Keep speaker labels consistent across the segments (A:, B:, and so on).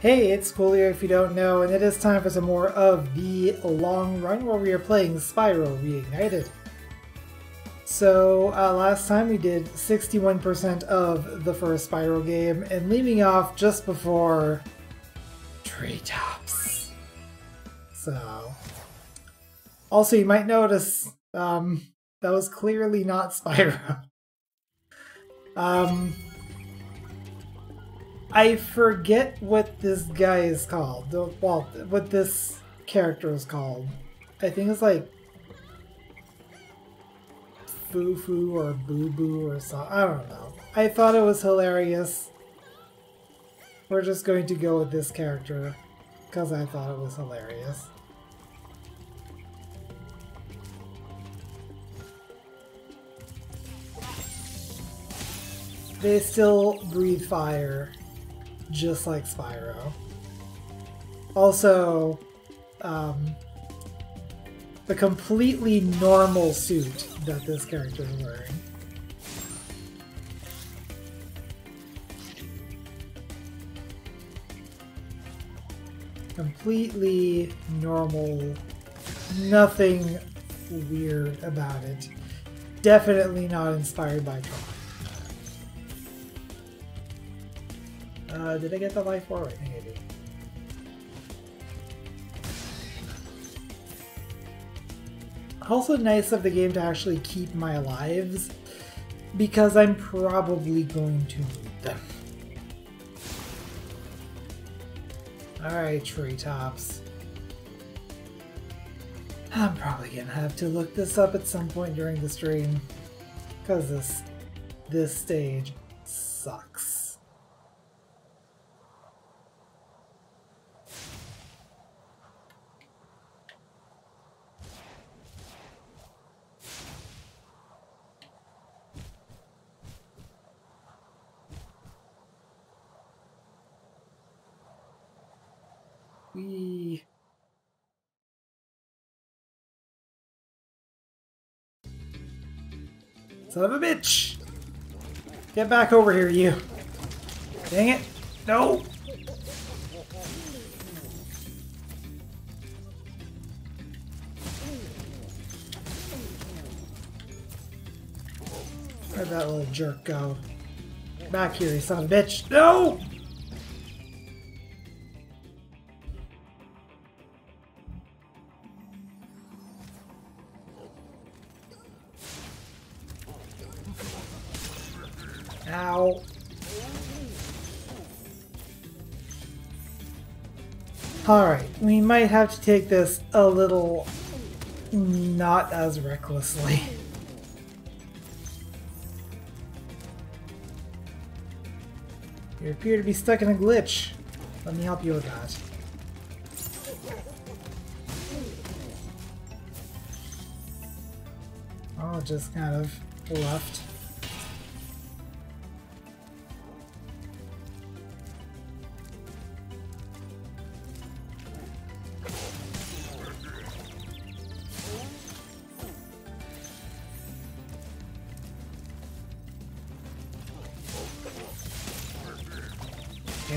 A: Hey, it's Coolio if you don't know, and it is time for some more of the long run where we are playing Spyro Reignited. So, uh, last time we did 61% of the first Spyro game, and leaving off just before Treetops. So, also you might notice, um, that was clearly not Spyro. um, I forget what this guy is called. Well, what this character is called. I think it's like Foo Foo or Boo Boo or something. I don't know. I thought it was hilarious. We're just going to go with this character because I thought it was hilarious. They still breathe fire just like Spyro. Also, um, the completely normal suit that this character is wearing. Completely normal, nothing weird about it. Definitely not inspired by Tron. Uh, did I get the life bar? I think I did. Also nice of the game to actually keep my lives, because I'm probably going to need them. Alright, treetops. I'm probably gonna have to look this up at some point during the stream, because this, this stage sucks. We... Son of a bitch! Get back over here, you! Dang it! No! Where'd that little jerk go? Back here, you son of a bitch! No! Alright, we might have to take this a little not as recklessly. You appear to be stuck in a glitch. Let me help you with that. I'll just kind of left.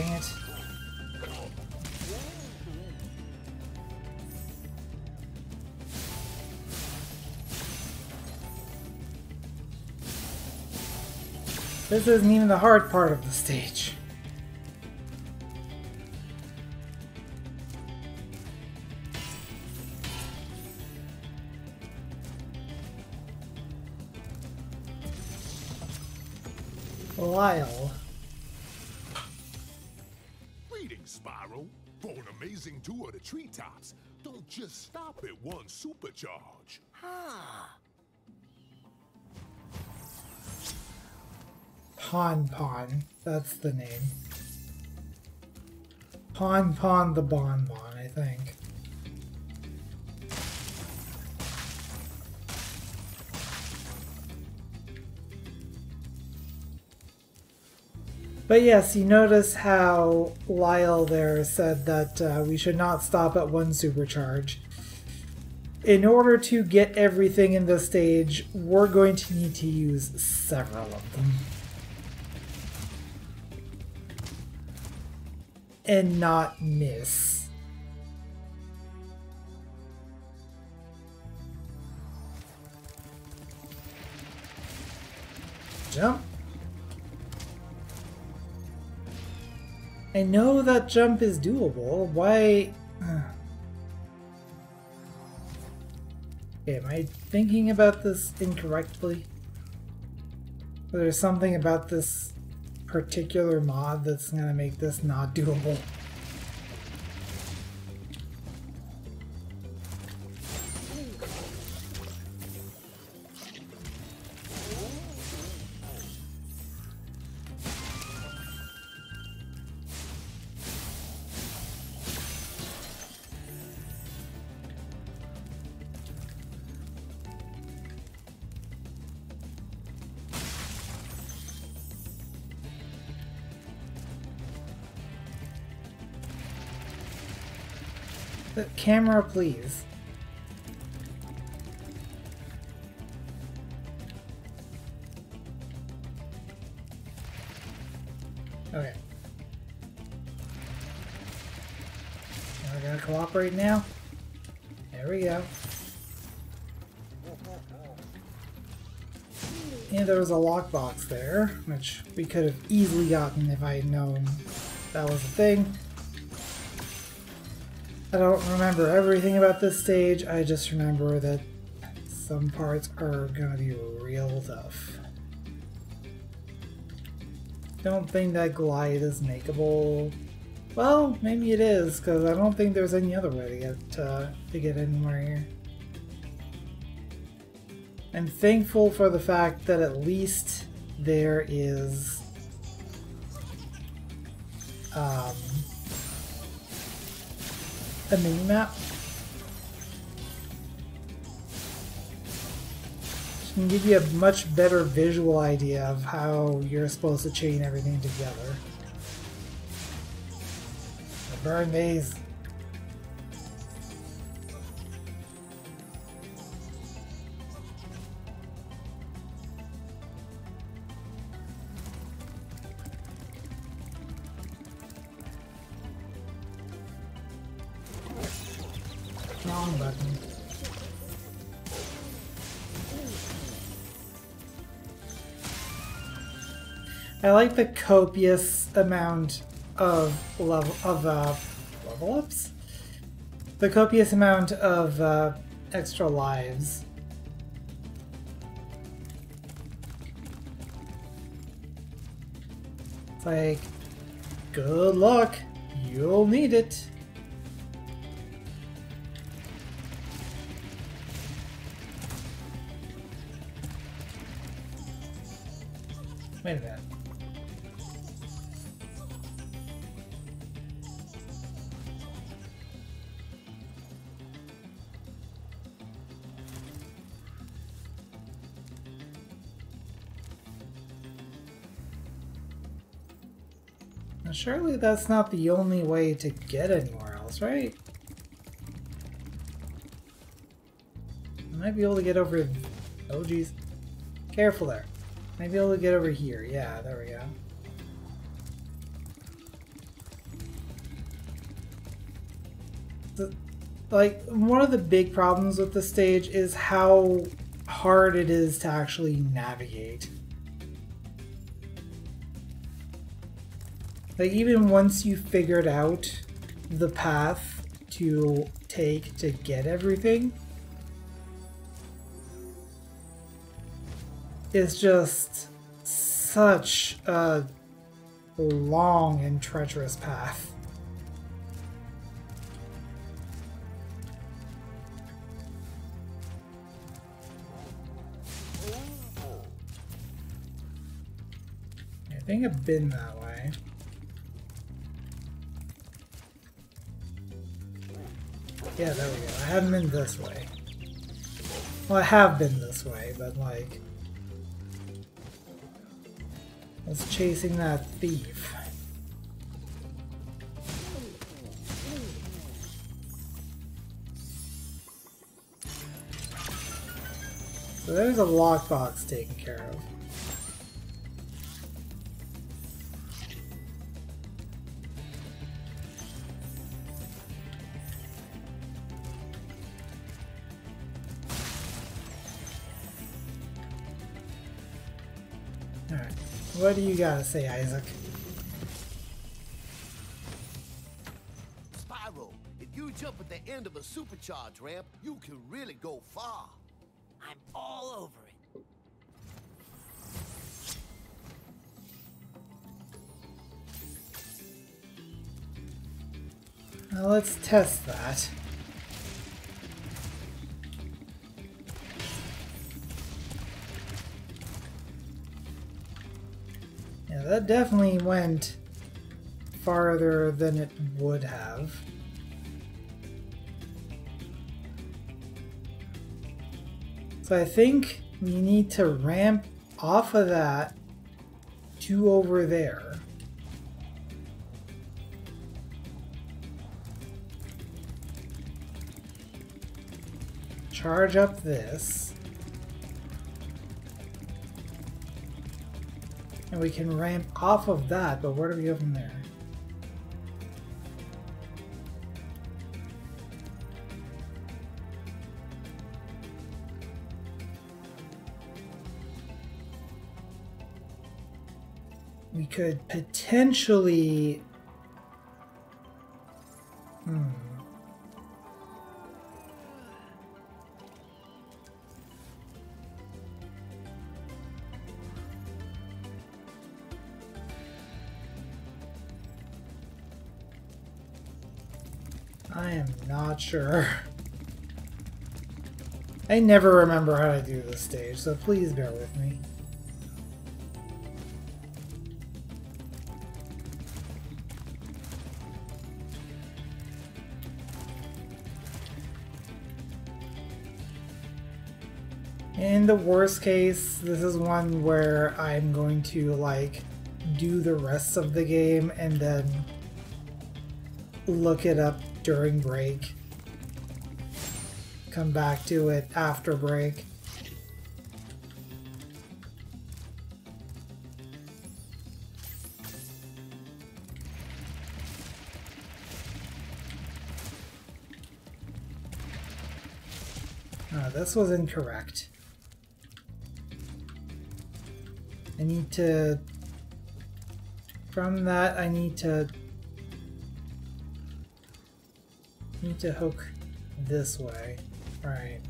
A: Dang it. This isn't even the hard part of the stage. Pon Pon. That's the name. Pon Pon the Bon Bon, I think. But yes, you notice how Lyle there said that uh, we should not stop at one supercharge. In order to get everything in this stage, we're going to need to use several of them. And not miss. Jump. I know that jump is doable. Why... Uh. Okay, am I thinking about this incorrectly? There's something about this particular mod that's gonna make this not doable. Camera, please. Okay. We're gonna cooperate now. There we go. And there was a lockbox there, which we could have easily gotten if I had known that was a thing. I don't remember everything about this stage, I just remember that some parts are gonna be real tough. Don't think that glide is makeable. Well, maybe it is, because I don't think there's any other way to get uh, to get anywhere here. I'm thankful for the fact that at least there is um, a mini map. Which can give you a much better visual idea of how you're supposed to chain everything together. The burn maze. I like the copious amount of level of uh, level ups. The copious amount of uh, extra lives. It's like, good luck. You'll need it. Surely that's not the only way to get anywhere else, right? I might be able to get over... Oh, geez. Careful there. Might be able to get over here. Yeah, there we go. Like, one of the big problems with the stage is how hard it is to actually navigate. Like, even once you figured out the path to take to get everything, it's just such a long and treacherous path. I think I've been that way. Yeah, there we go. I haven't been this way. Well, I have been this way, but like... I was chasing that thief. So there's a lockbox taken care of. What do you gotta say, Isaak?
B: Spyro, if you jump at the end of a supercharge ramp, you can really go far. I'm all over it.
A: Now let's test that. That definitely went farther than it would have. So I think we need to ramp off of that to over there. Charge up this. And we can ramp off of that, but where do we go from there? We could potentially... not sure. I never remember how to do this stage, so please bear with me. In the worst case, this is one where I'm going to like do the rest of the game and then look it up during break. Come back to it after break. Oh, this was incorrect. I need to... From that, I need to need to hook this way. Alright.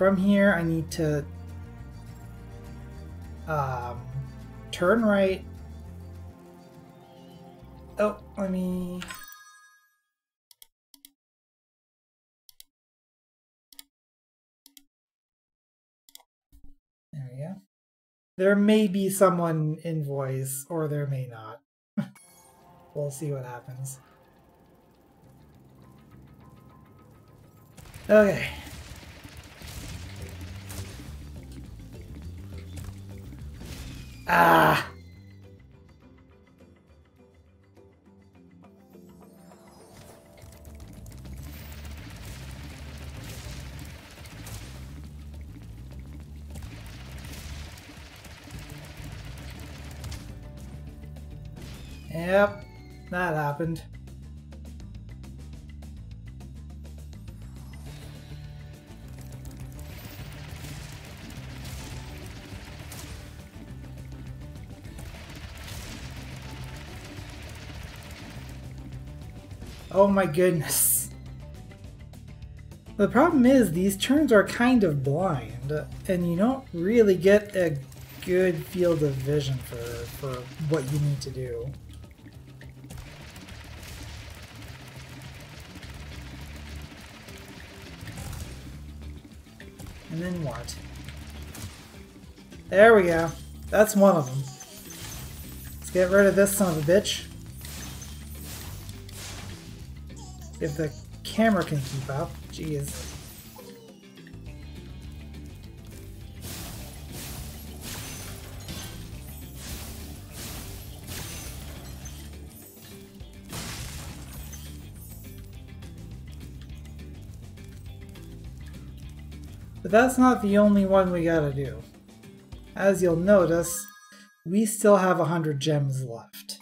A: From here I need to um, turn right. Oh, let me... There we go. There may be someone in voice, or there may not. we'll see what happens. Okay. Ah! Yep, that happened. Oh my goodness. The problem is these turns are kind of blind, and you don't really get a good field of vision for, for what you need to do. And then what? There we go. That's one of them. Let's get rid of this son of a bitch. If the camera can keep up, jeez. But that's not the only one we gotta do. As you'll notice, we still have a 100 gems left.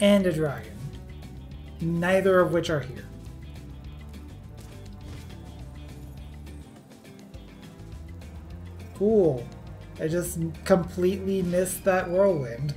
A: And a dragon. Neither of which are here. Cool. I just completely missed that whirlwind.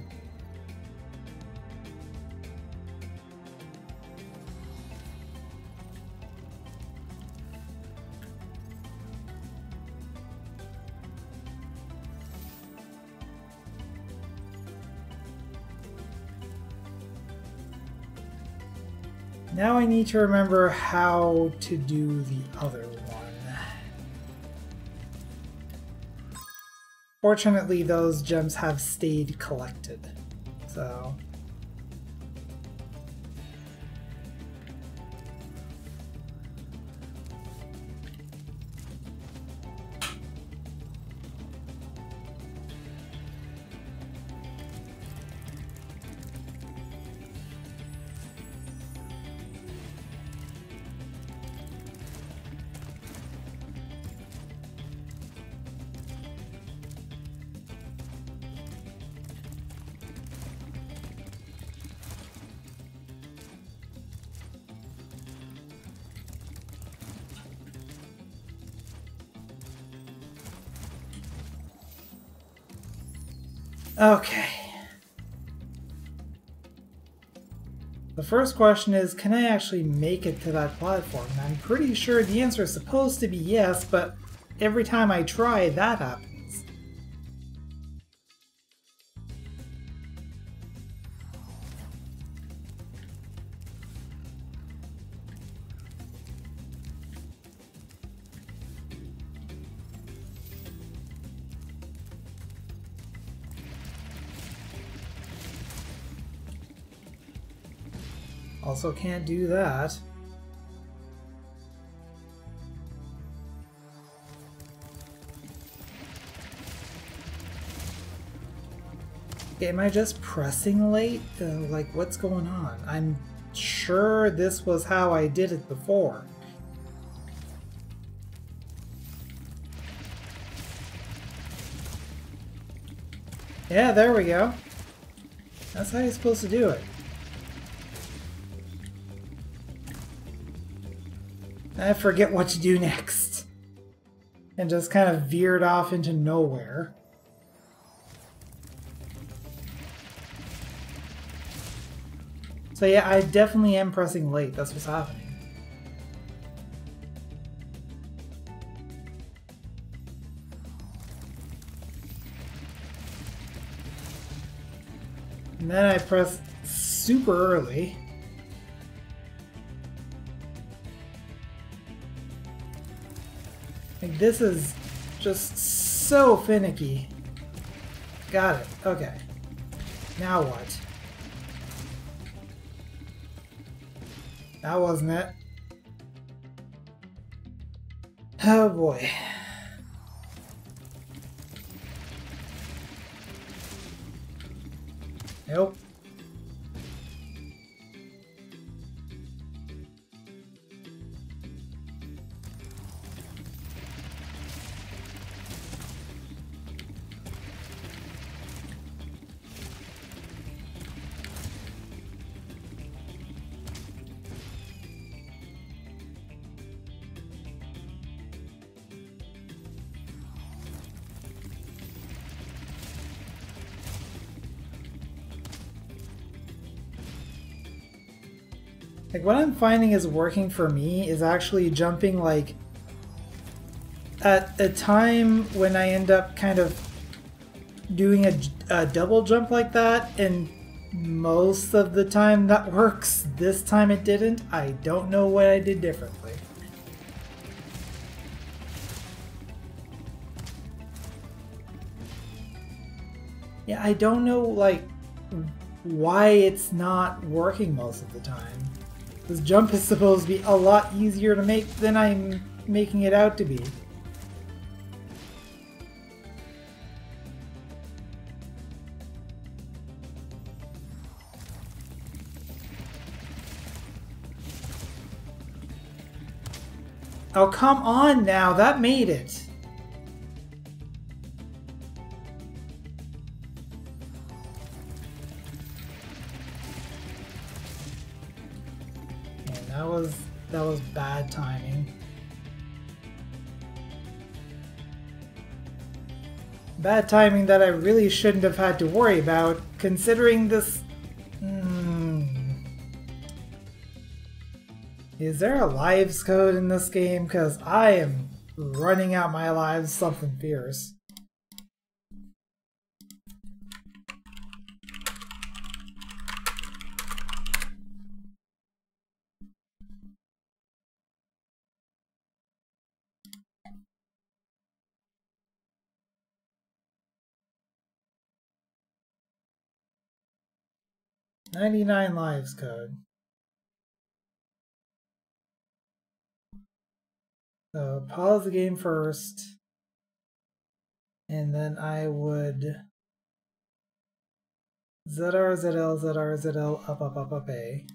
A: Now I need to remember how to do the other Fortunately, those gems have stayed collected, so... Okay. The first question is, can I actually make it to that platform? I'm pretty sure the answer is supposed to be yes, but every time I try, that happens. Also can't do that. Am I just pressing late? Uh, like, what's going on? I'm sure this was how I did it before. Yeah, there we go. That's how you're supposed to do it. I forget what to do next. And just kind of veered off into nowhere. So yeah, I definitely am pressing late. That's what's happening. And then I press super early. This is just so finicky. Got it. Okay. Now what? That wasn't it. Oh boy. What I'm finding is working for me is actually jumping like at a time when I end up kind of doing a, a, double jump like that and most of the time that works. This time it didn't. I don't know what I did differently. Yeah, I don't know like why it's not working most of the time. This jump is supposed to be a lot easier to make than I'm making it out to be. Oh, come on now. That made it. That was bad timing. Bad timing that I really shouldn't have had to worry about, considering this... Hmm. Is there a lives code in this game? Because I am running out my lives something fierce. Ninety-nine lives code. So pause the game first. And then I would ZR, ZL, ZR, ZL, up, up, up, up, A.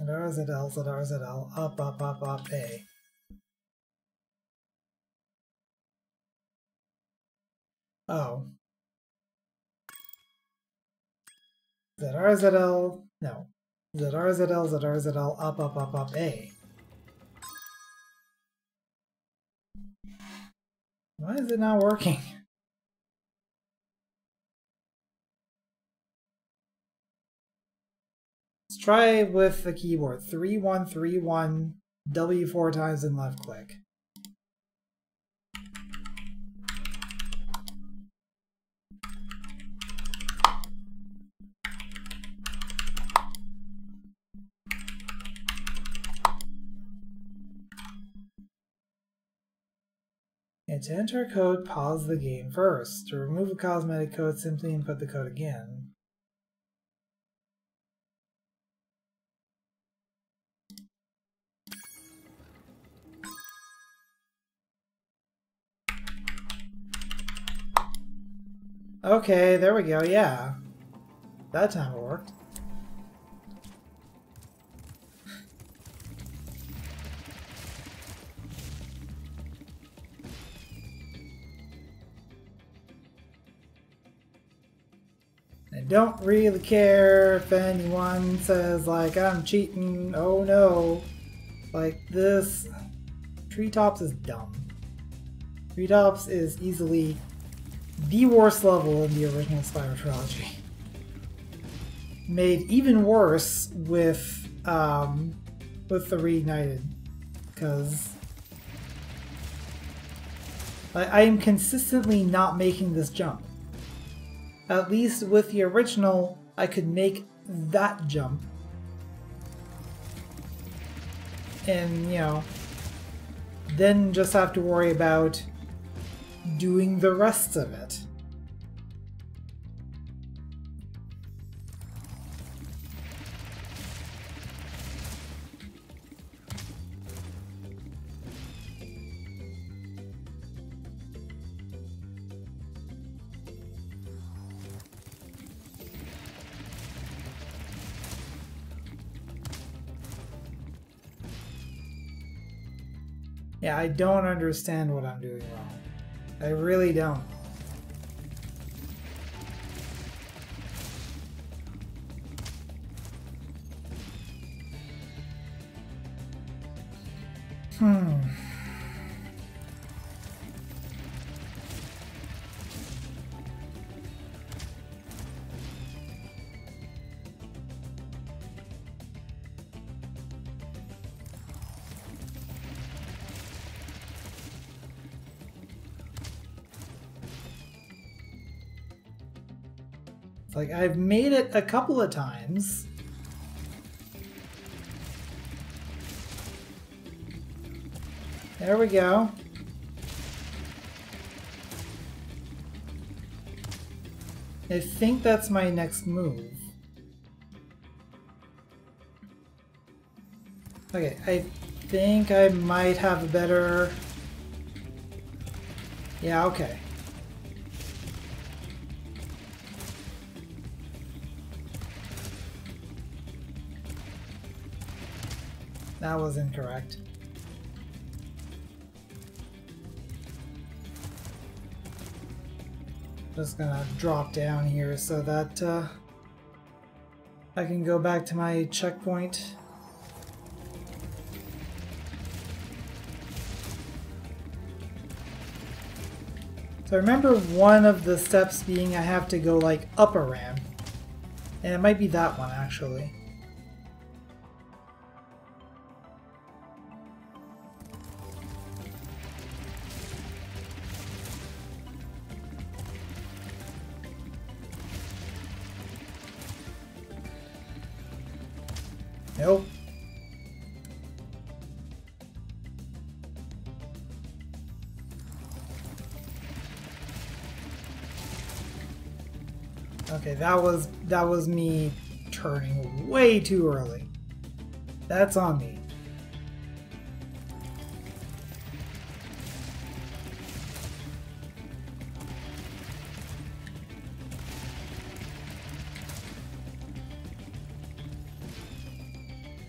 A: ZR, ZL, up, up, up, up, A. Oh. ZR, ZL, no. ZR, ZL, up, up, up, up, A. Why is it not working? Try with the keyboard. 3131 W four times and left click. And to enter a code, pause the game first. To remove a cosmetic code, simply input the code again. Okay, there we go, yeah. That time it worked. I don't really care if anyone says, like, I'm cheating, oh no. Like, this... Treetops is dumb. Treetops is easily the worst level in the original Spyro trilogy. Made even worse with, um, with the Reignited. Because... I, I am consistently not making this jump. At least with the original, I could make that jump. And, you know, then just have to worry about doing the rest of it. Yeah, I don't understand what I'm doing wrong. I really don't. I've made it a couple of times. There we go. I think that's my next move. Okay, I think I might have a better... Yeah, okay. That was incorrect. Just gonna drop down here so that uh, I can go back to my checkpoint. So I remember one of the steps being I have to go like up a ramp. And it might be that one actually. That was that was me turning way too early. That's on me.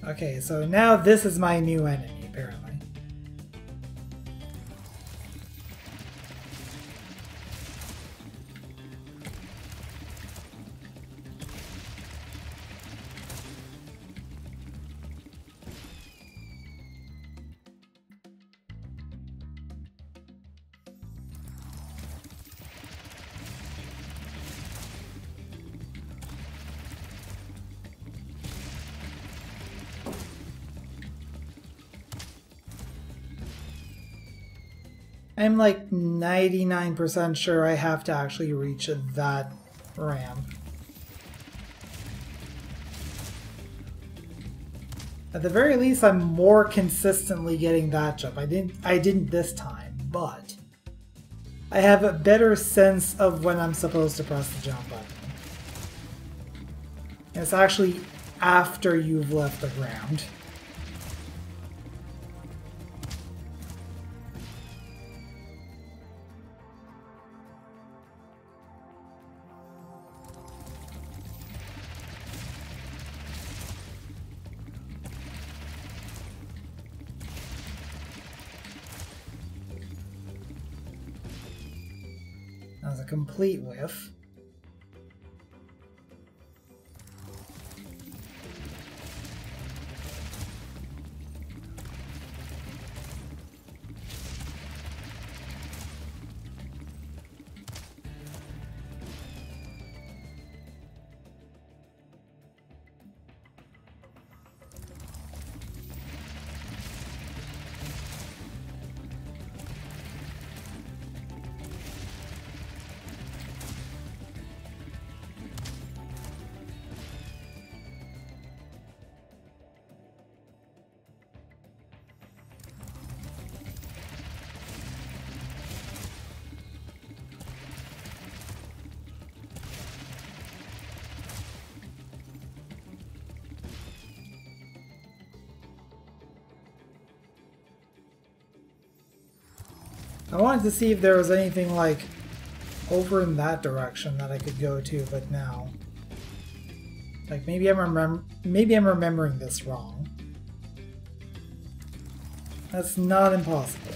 A: Okay, so now this is my new enemy, I'm like 99% sure I have to actually reach that ramp. At the very least, I'm more consistently getting that jump. I didn't I didn't this time, but I have a better sense of when I'm supposed to press the jump button. And It's actually after you've left the ground. Complete whiff. Wanted to see if there was anything like over in that direction that I could go to, but now. Like maybe I'm remem maybe I'm remembering this wrong. That's not impossible.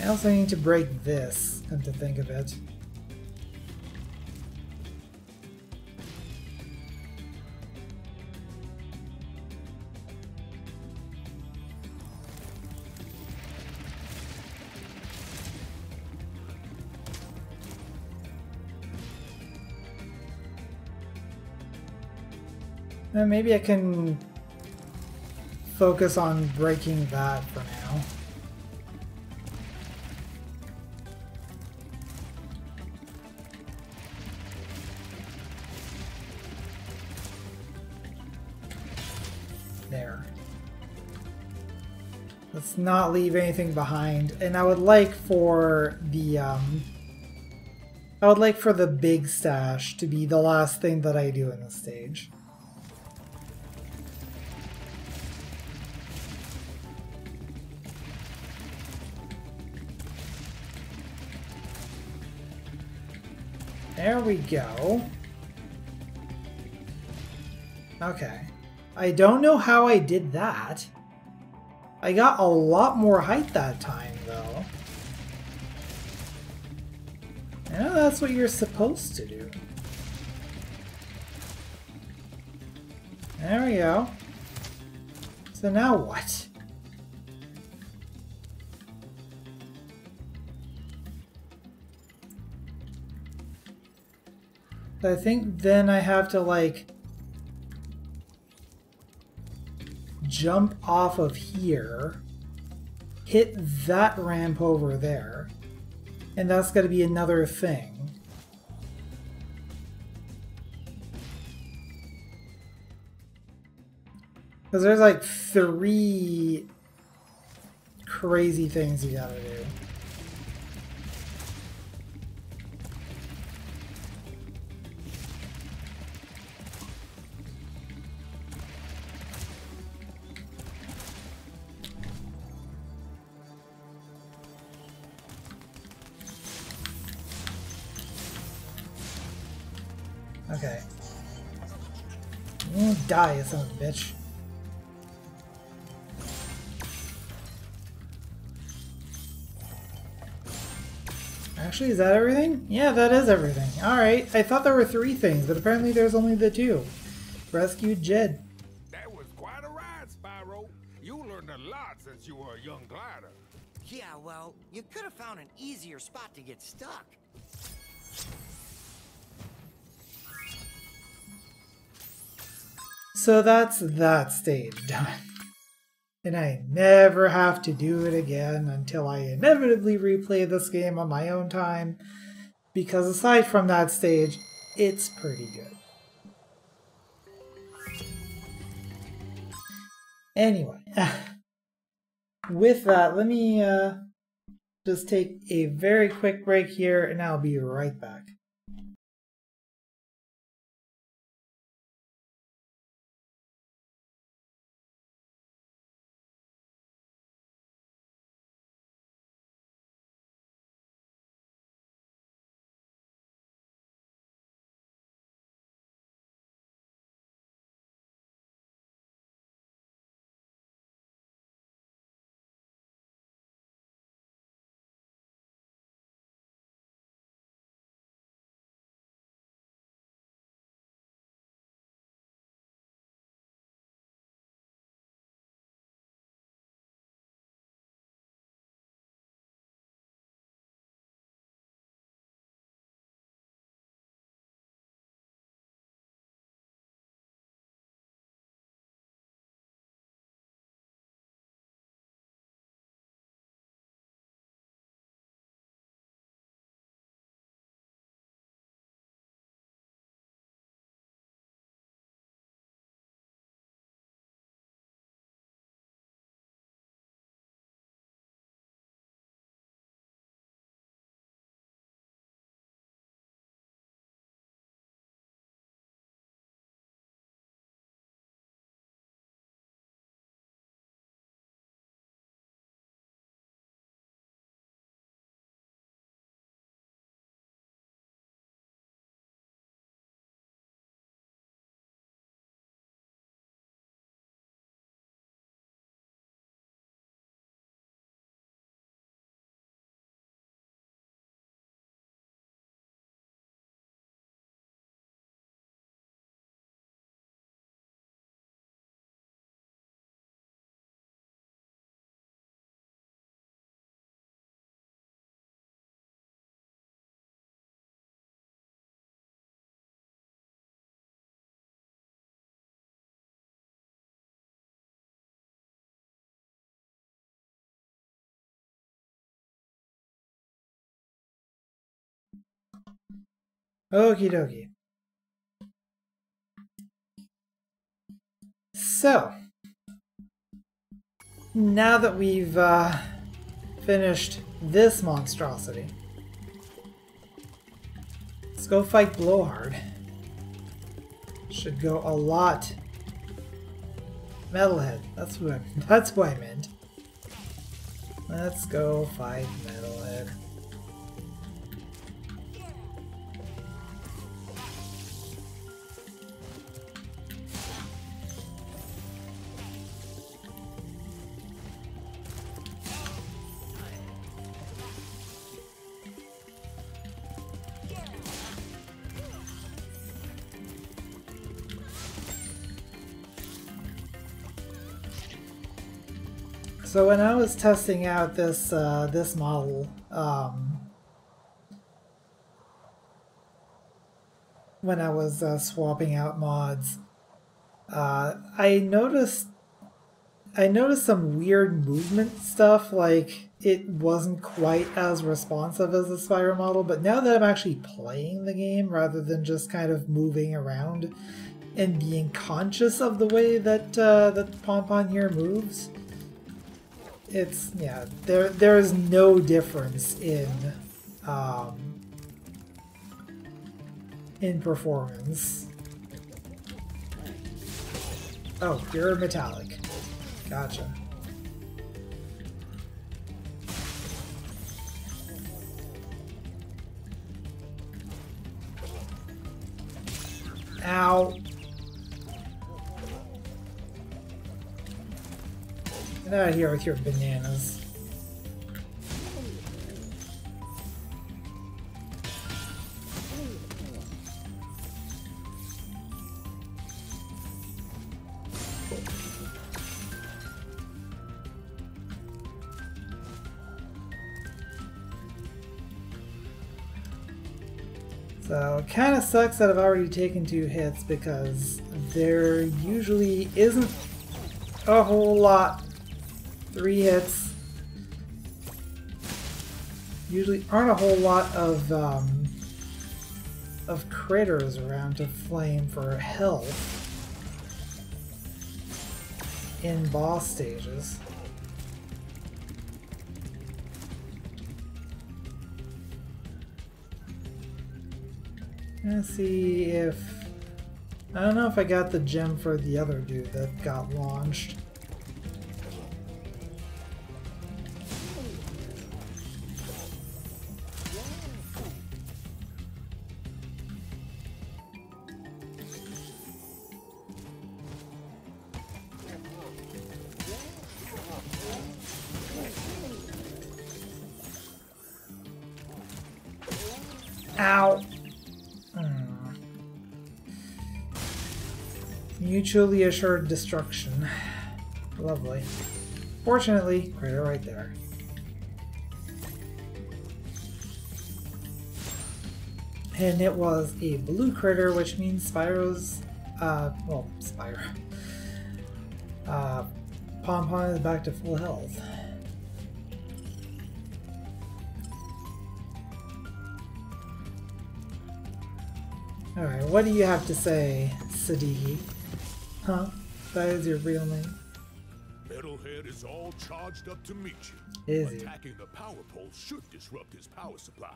A: I also need to break this, come to think of it. Maybe I can focus on breaking that for now. There. Let's not leave anything behind. And I would like for the, um, I would like for the big stash to be the last thing that I do in the stage. There we go. Okay. I don't know how I did that. I got a lot more height that time, though. I know that's what you're supposed to do. There we go. So now what? I think then I have to like jump off of here, hit that ramp over there, and that's going to be another thing. Because there's like three crazy things you gotta do. Die, you son of a bitch. Actually, is that everything? Yeah, that is everything. Alright, I thought there were three things, but apparently there's only the two. Rescued Jed.
C: That was quite a ride, Spyro. You learned a lot since you were a young glider.
B: Yeah, well, you could have found an easier spot to get stuck.
A: So that's that stage done. And I never have to do it again until I inevitably replay this game on my own time. Because aside from that stage, it's pretty good. Anyway, with that, let me uh, just take a very quick break here and I'll be right back. Okie dokie. So, now that we've uh, finished this monstrosity, let's go fight Blowhard. Should go a lot. Metalhead. That's who I. That's who I meant. Let's go fight Metalhead. So when I was testing out this uh, this model, um, when I was uh, swapping out mods, uh, I noticed I noticed some weird movement stuff, like it wasn't quite as responsive as the Spyro model, but now that I'm actually playing the game rather than just kind of moving around and being conscious of the way that uh, that Pompon here moves, it's yeah, there there is no difference in um, in performance. Oh, you're metallic. Gotcha. Ow. Get out of here with your bananas. So kind of sucks that I've already taken two hits because there usually isn't a whole lot. Three hits. Usually aren't a whole lot of um, of critters around to flame for health in boss stages. Let's see if... I don't know if I got the gem for the other dude that got launched. Mutually assured destruction. Lovely. Fortunately, critter right there. And it was a blue critter, which means Spyro's, uh, well, Spyro. Uh, Pompon is back to full health. Alright, what do you have to say, Sadiki? Huh? That is your real name?
C: Metalhead is all charged up to meet you.
A: Is he?
C: Attacking the power pole should disrupt his power supply.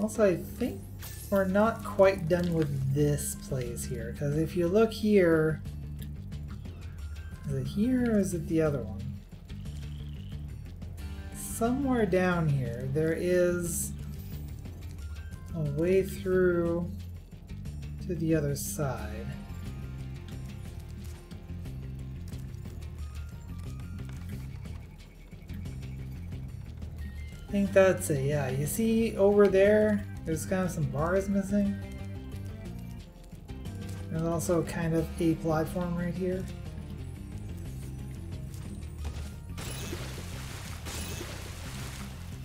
A: Also, I think we're not quite done with this place here, because if you look here... Is it here or is it the other one? Somewhere down here, there is a way through to the other side. I think that's it, yeah. You see over there, there's kind of some bars missing. There's also kind of a platform right here.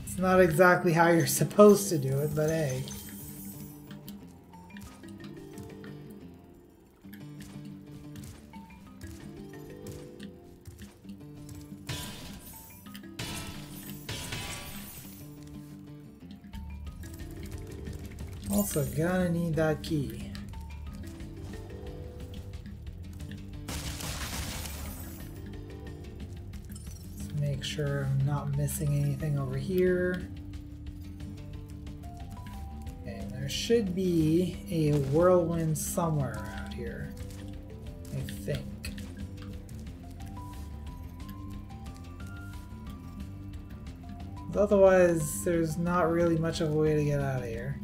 A: It's not exactly how you're supposed to do it, but hey. Also, gonna need that key. Let's make sure I'm not missing anything over here. And there should be a whirlwind somewhere around here. I think. Otherwise, there's not really much of a way to get out of here.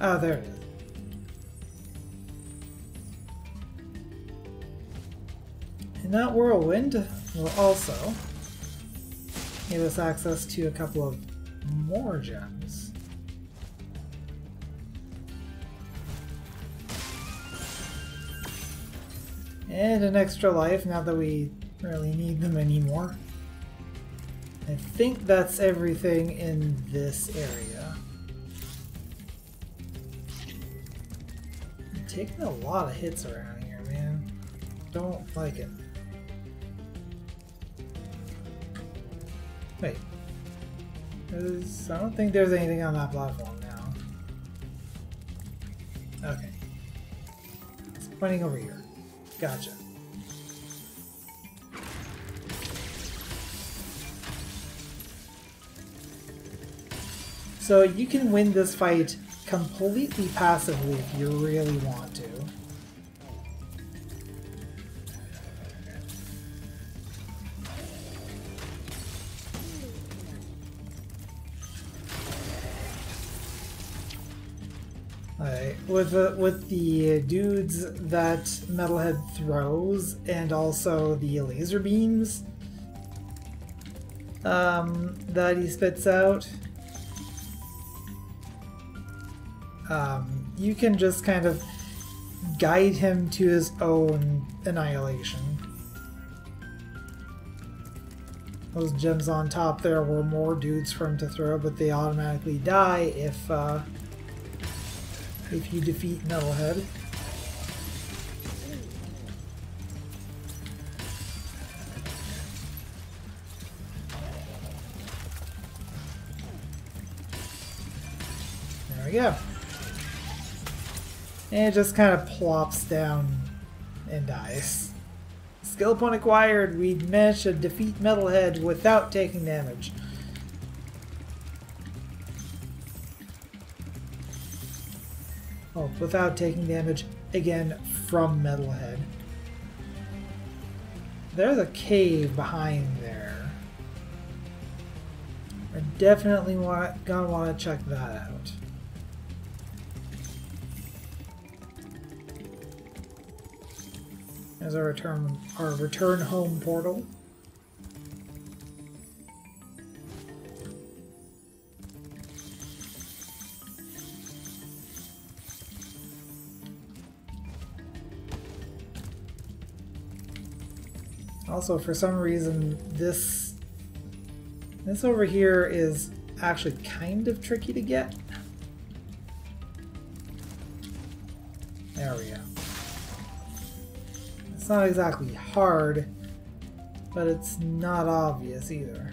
A: Oh, there it is. And that whirlwind will also give us access to a couple of more gems. And an extra life, now that we really need them anymore. I think that's everything in this area. Taking a lot of hits around here, man. Don't like it. Wait. There's, I don't think there's anything on that platform now. Okay. It's pointing over here. Gotcha. So you can win this fight completely passively if you really want to. With the, with the dudes that Metalhead throws and also the laser beams um, that he spits out, um, you can just kind of guide him to his own annihilation. Those gems on top there were more dudes for him to throw, but they automatically die if uh, if you defeat Metalhead. There we go. And it just kind of plops down and dies. Skill point acquired. We managed to defeat Metalhead without taking damage. Oh, without taking damage again from Metalhead. There's a cave behind there. I definitely want gonna want to check that out. As our return our return home portal. Also, for some reason, this this over here is actually kind of tricky to get. There we go. It's not exactly hard, but it's not obvious either.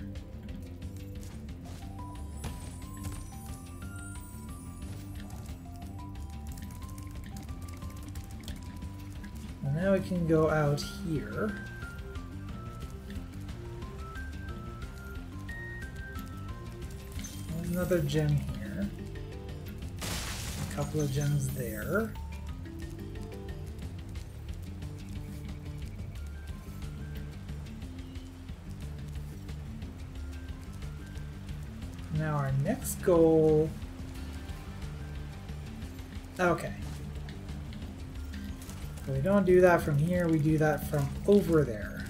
A: And now we can go out here. There's another gem here. A couple of gems there. Now our next goal... Okay. So we don't do that from here, we do that from over there.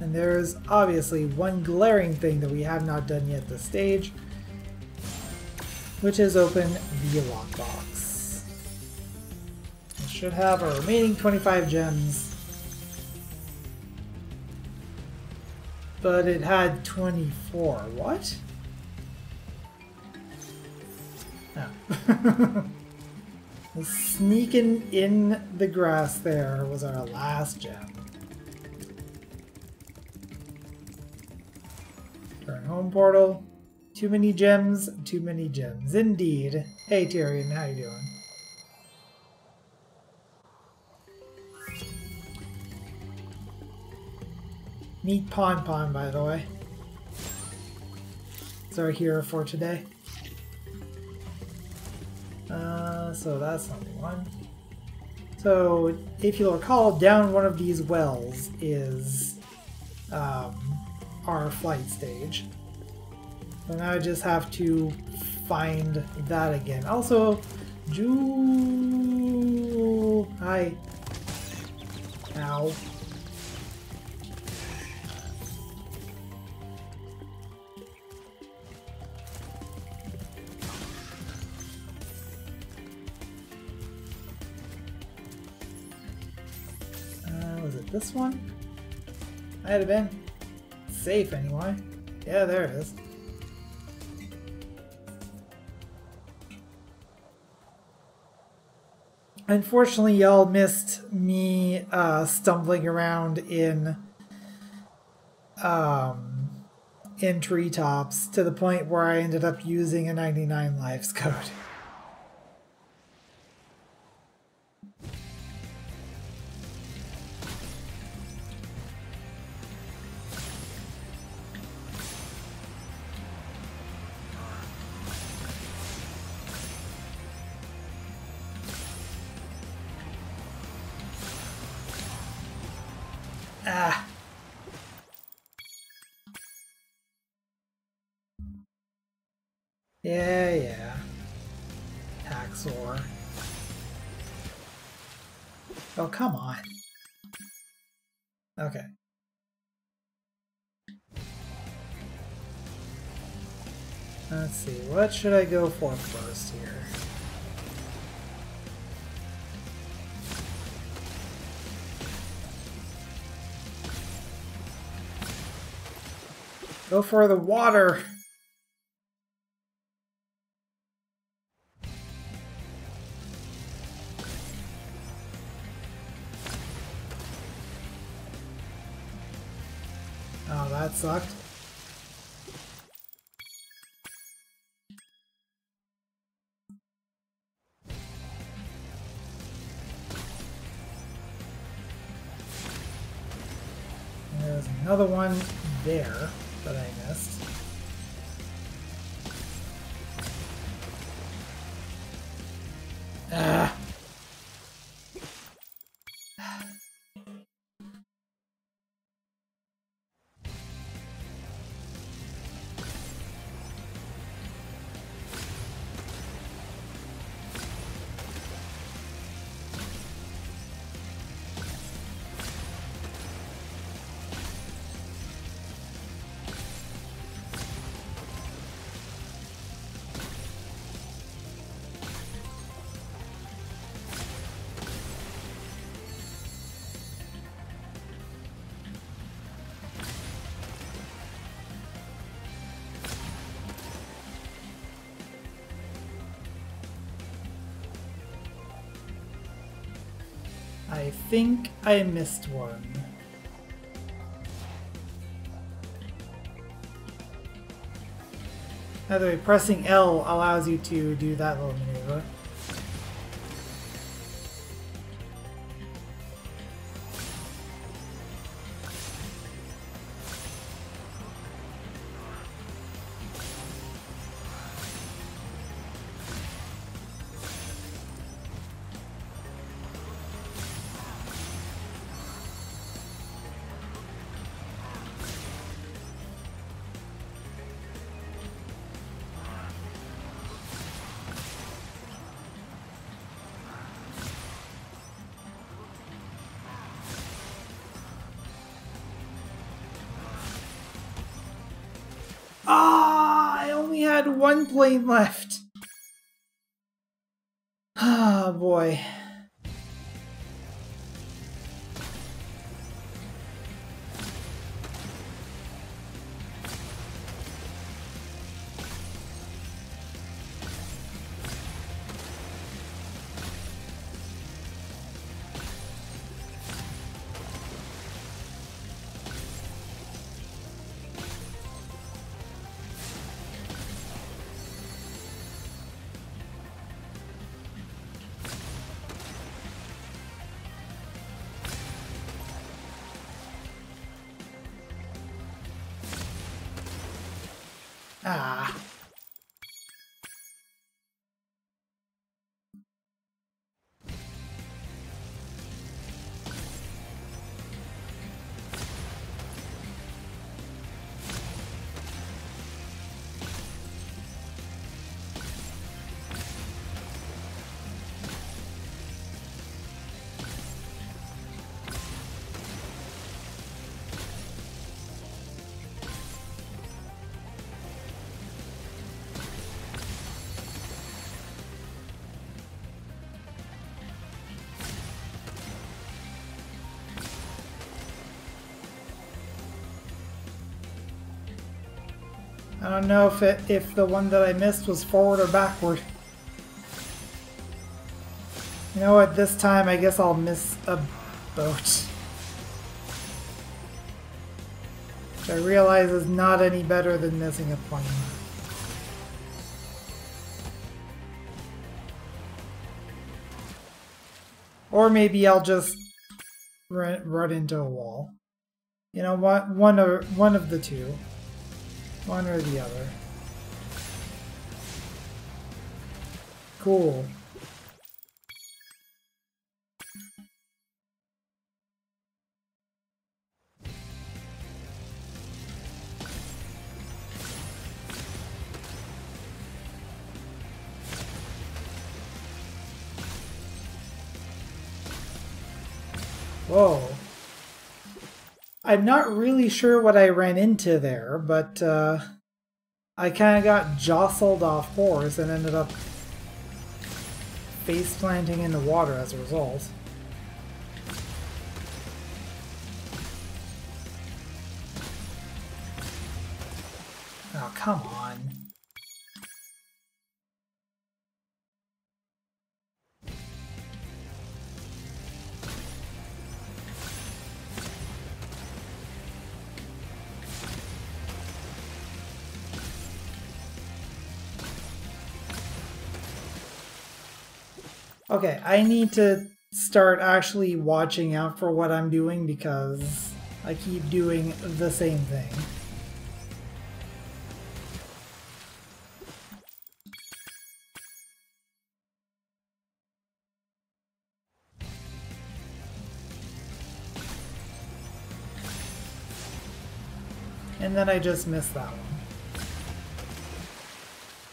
A: And there's obviously one glaring thing that we have not done yet this stage, which is open the lockbox. We should have our remaining 25 gems, but it had 24. What? Oh. Sneaking in the grass there was our last gem. Turn home portal. Too many gems, too many gems. Indeed. Hey Tyrion, how you doing? Neat Pon Pon, by the way. It's our hero for today. Uh, so that's number one. So, if you'll recall, down one of these wells is um, our flight stage. So now I just have to find that again. Also, Ju... Hi. Ow. This one? Might have been. Safe anyway. Yeah, there it is. Unfortunately, y'all missed me uh, stumbling around in um, in treetops to the point where I ended up using a 99 lives code. Yeah, yeah. Taxor. Oh, come on. Okay. Let's see, what should I go for first here? Go for the water! Oh, that sucked. There's another one there that I missed. Ah. Think I missed one. By the way, pressing L allows you to do that little maneuver. I don't know if it, if the one that I missed was forward or backward. You know what, this time I guess I'll miss a boat. Which I realize is not any better than missing a plane. Or maybe I'll just run, run into a wall. You know what? One or one of the two. One or the other. Cool. Whoa. I'm not really sure what I ran into there, but uh, I kind of got jostled off course and ended up face planting in the water as a result. Oh, come on. Okay, I need to start actually watching out for what I'm doing because I keep doing the same thing. And then I just missed that one.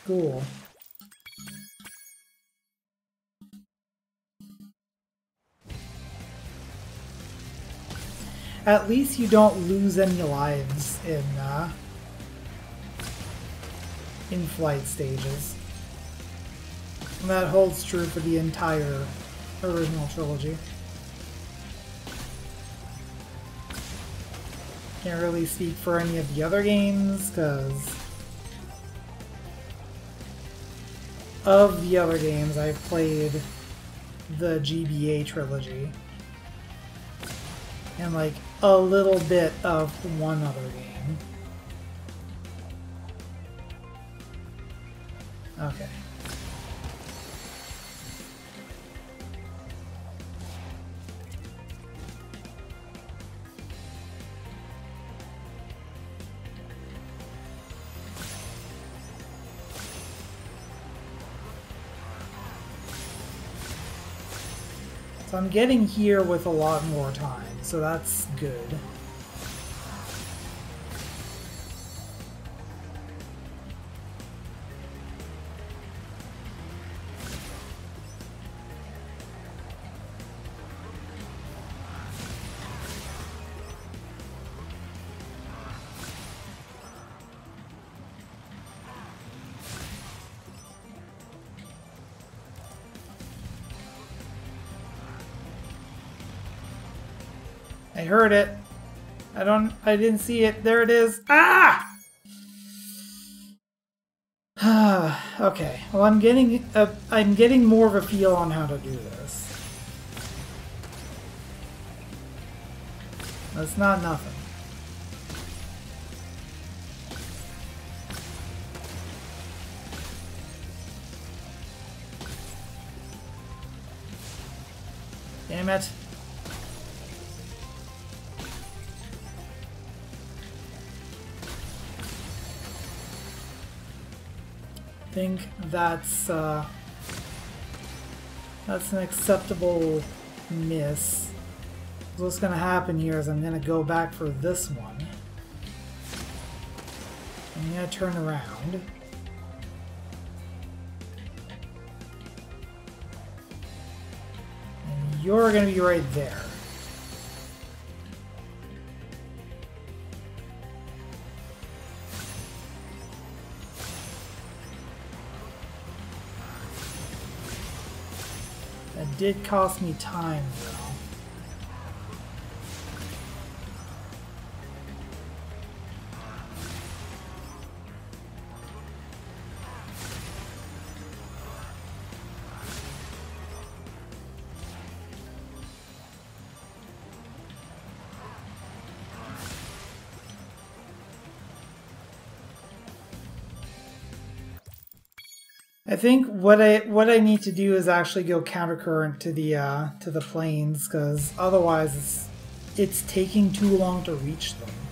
A: Cool. At least you don't lose any lives in uh, in flight stages. And that holds true for the entire original trilogy. Can't really speak for any of the other games, because of the other games, I've played the GBA trilogy. And like a little bit of one other game. Okay. So I'm getting here with a lot more time, so that's good. I heard it. I don't. I didn't see it. There it is. Ah! okay. Well, I'm getting. A, I'm getting more of a feel on how to do this. That's not nothing. Damn it. Think that's uh, that's an acceptable miss. What's going to happen here is I'm going to go back for this one. I'm going to turn around. And you're going to be right there. Did cost me time, though. Think what I what I need to do is actually go countercurrent to the uh, to the planes because otherwise it's it's taking too long to reach them.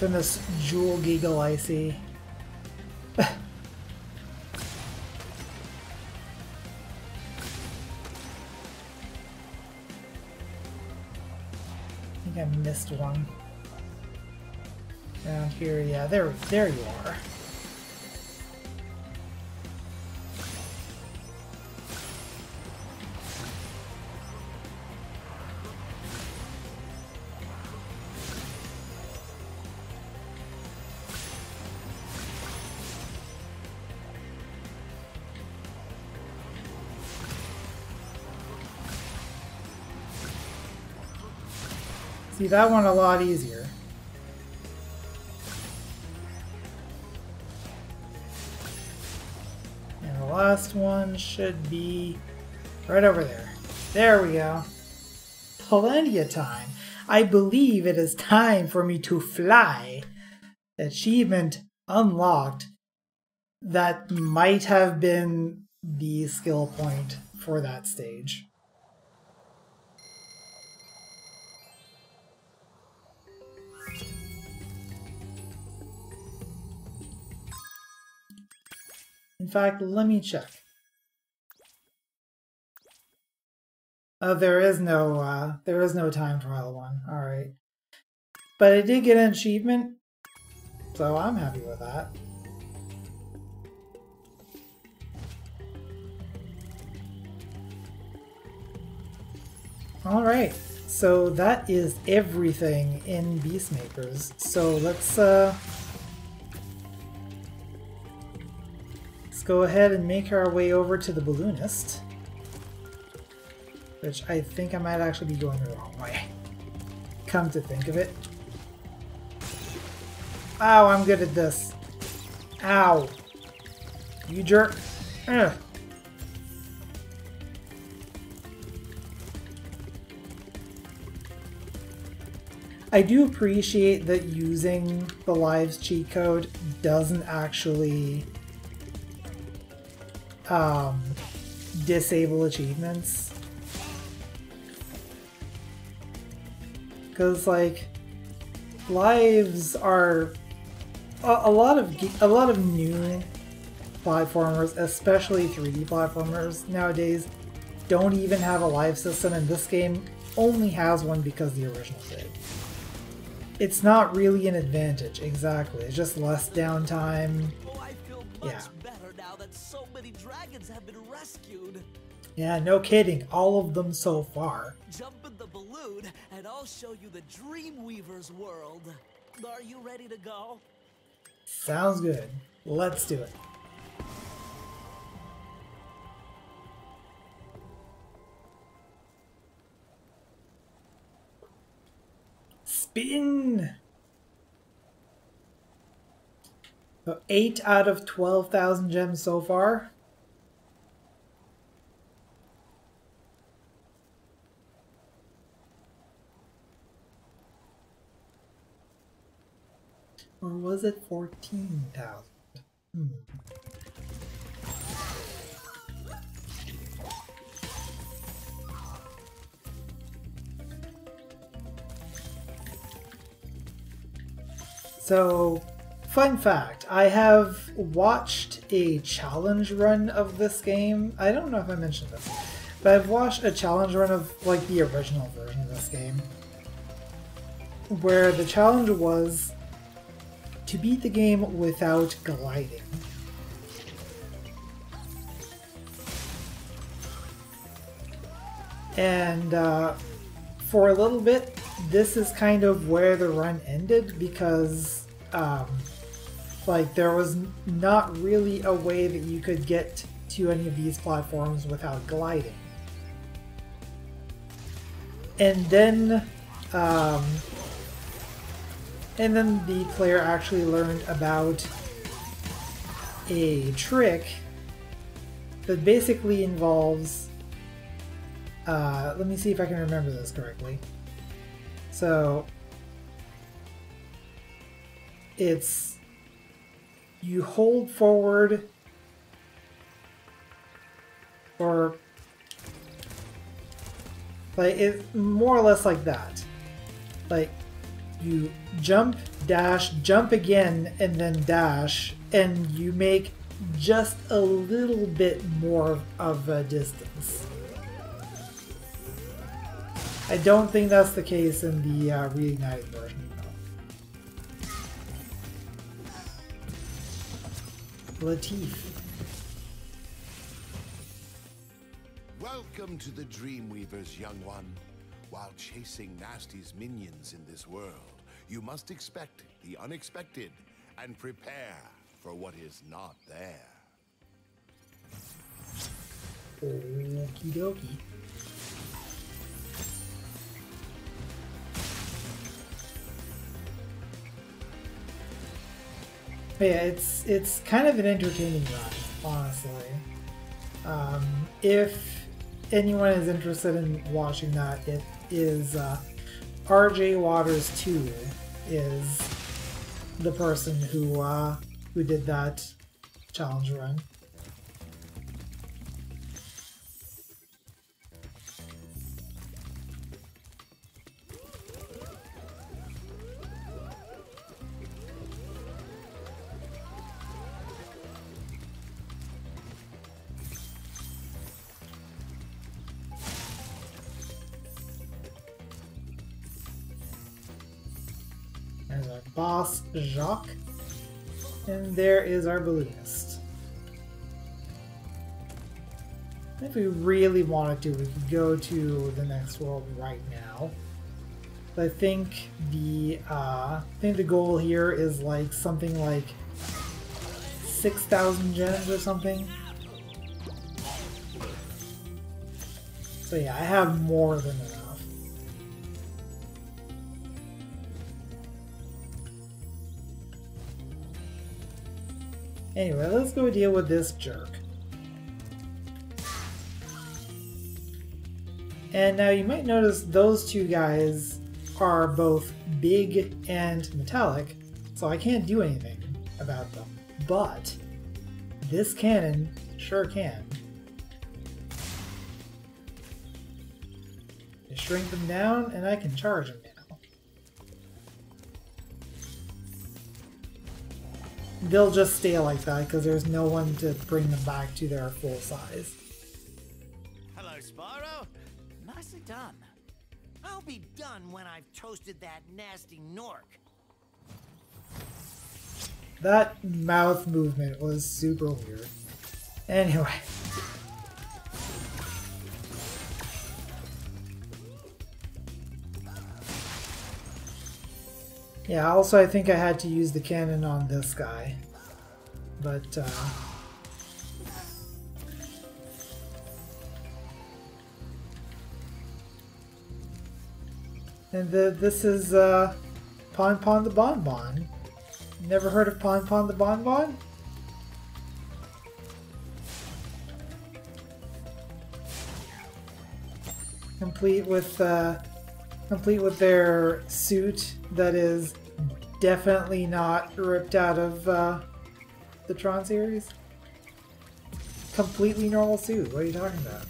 A: Infamous Jewel Giggle Icy. I think I missed one. Around here, yeah, there, there you are. That one a lot easier. And the last one should be right over there. There we go. Plenty of time. I believe it is time for me to fly. Achievement unlocked. That might have been the skill point for that stage. Fact, let me check. Oh, there is no, uh, there is no time trial one. Alright. But I did get an achievement, so I'm happy with that. Alright, so that is everything in Beastmakers. So let's, uh, Let's go ahead and make our way over to the balloonist. Which I think I might actually be going the wrong way. Come to think of it. Ow, I'm good at this. Ow. You jerk. Ugh. I do appreciate that using the lives cheat code doesn't actually um, disable achievements. Because like lives are a, a, lot of a lot of new platformers, especially 3D platformers nowadays, don't even have a live system, and this game only has one because the original did. It's not really an advantage, exactly. It's just less downtime. yeah that so many dragons have been rescued. Yeah, no kidding. All of them so far.
D: Jump in the balloon and I'll show you the Dreamweaver's world. Are you ready to go?
A: Sounds good. Let's do it. Spin! So 8 out of 12,000 gems so far. Or was it 14,000? Hmm. So Fun fact, I have watched a challenge run of this game. I don't know if I mentioned this, but I've watched a challenge run of like the original version of this game. Where the challenge was to beat the game without gliding. And uh, for a little bit, this is kind of where the run ended because um, like, there was not really a way that you could get to any of these platforms without gliding. And then, um, And then the player actually learned about a trick that basically involves. Uh, let me see if I can remember this correctly. So it's you hold forward or like it more or less like that. Like you jump dash jump again and then dash and you make just a little bit more of a distance. I don't think that's the case in the uh, reignited version Lateef.
B: Welcome to the Dreamweavers, young one. While chasing Nasty's minions in this world, you must expect the unexpected and prepare for what is not there.
A: Okie dokie. But yeah, it's it's kind of an entertaining run, honestly. Um, if anyone is interested in watching that, it is uh, RJ Waters 2 is the person who uh, who did that challenge run. Jacques. And there is our balloonist. If we really wanted to, we could go to the next world right now. But I think the uh, I think the goal here is like something like six thousand gems or something. So yeah, I have more than enough. Anyway, let's go deal with this jerk. And now you might notice those two guys are both big and metallic, so I can't do anything about them. But this cannon sure can. I shrink them down and I can charge them They'll just stay like that because there's no one to bring them back to their full size.
B: Hello, Spyro.
D: Nicely done.
B: I'll be done when I've toasted that nasty Gnorc.
A: That mouth movement was super weird. Anyway. Yeah, also I think I had to use the cannon on this guy. But, uh... And the, this is, uh... Pon Pon the Bon Bon. Never heard of Pon Pon the Bon Bon? Complete with uh, complete with their suit that is definitely not ripped out of uh, the Tron series. Completely normal suit. What are you talking about?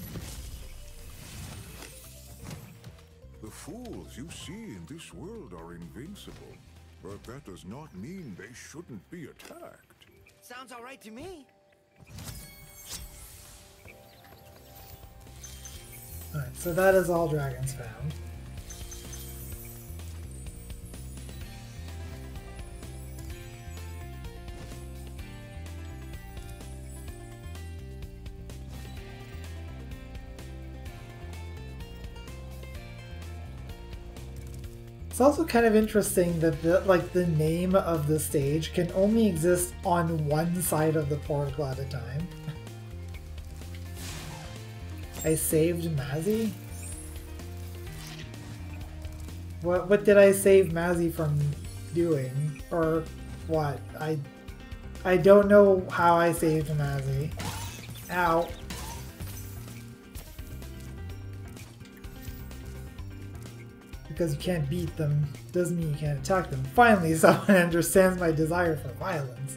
C: The fools you see in this world are invincible, but that does not mean they shouldn't be attacked.
B: Sounds all right to me.
A: Alright, so that is all dragons found. It's also kind of interesting that the like the name of the stage can only exist on one side of the portal at a time. I saved Mazzy? What what did I save Mazzy from doing? Or what? I I don't know how I saved Mazzy. Ow. Because you can't beat them doesn't mean you can't attack them. Finally, someone understands my desire for violence.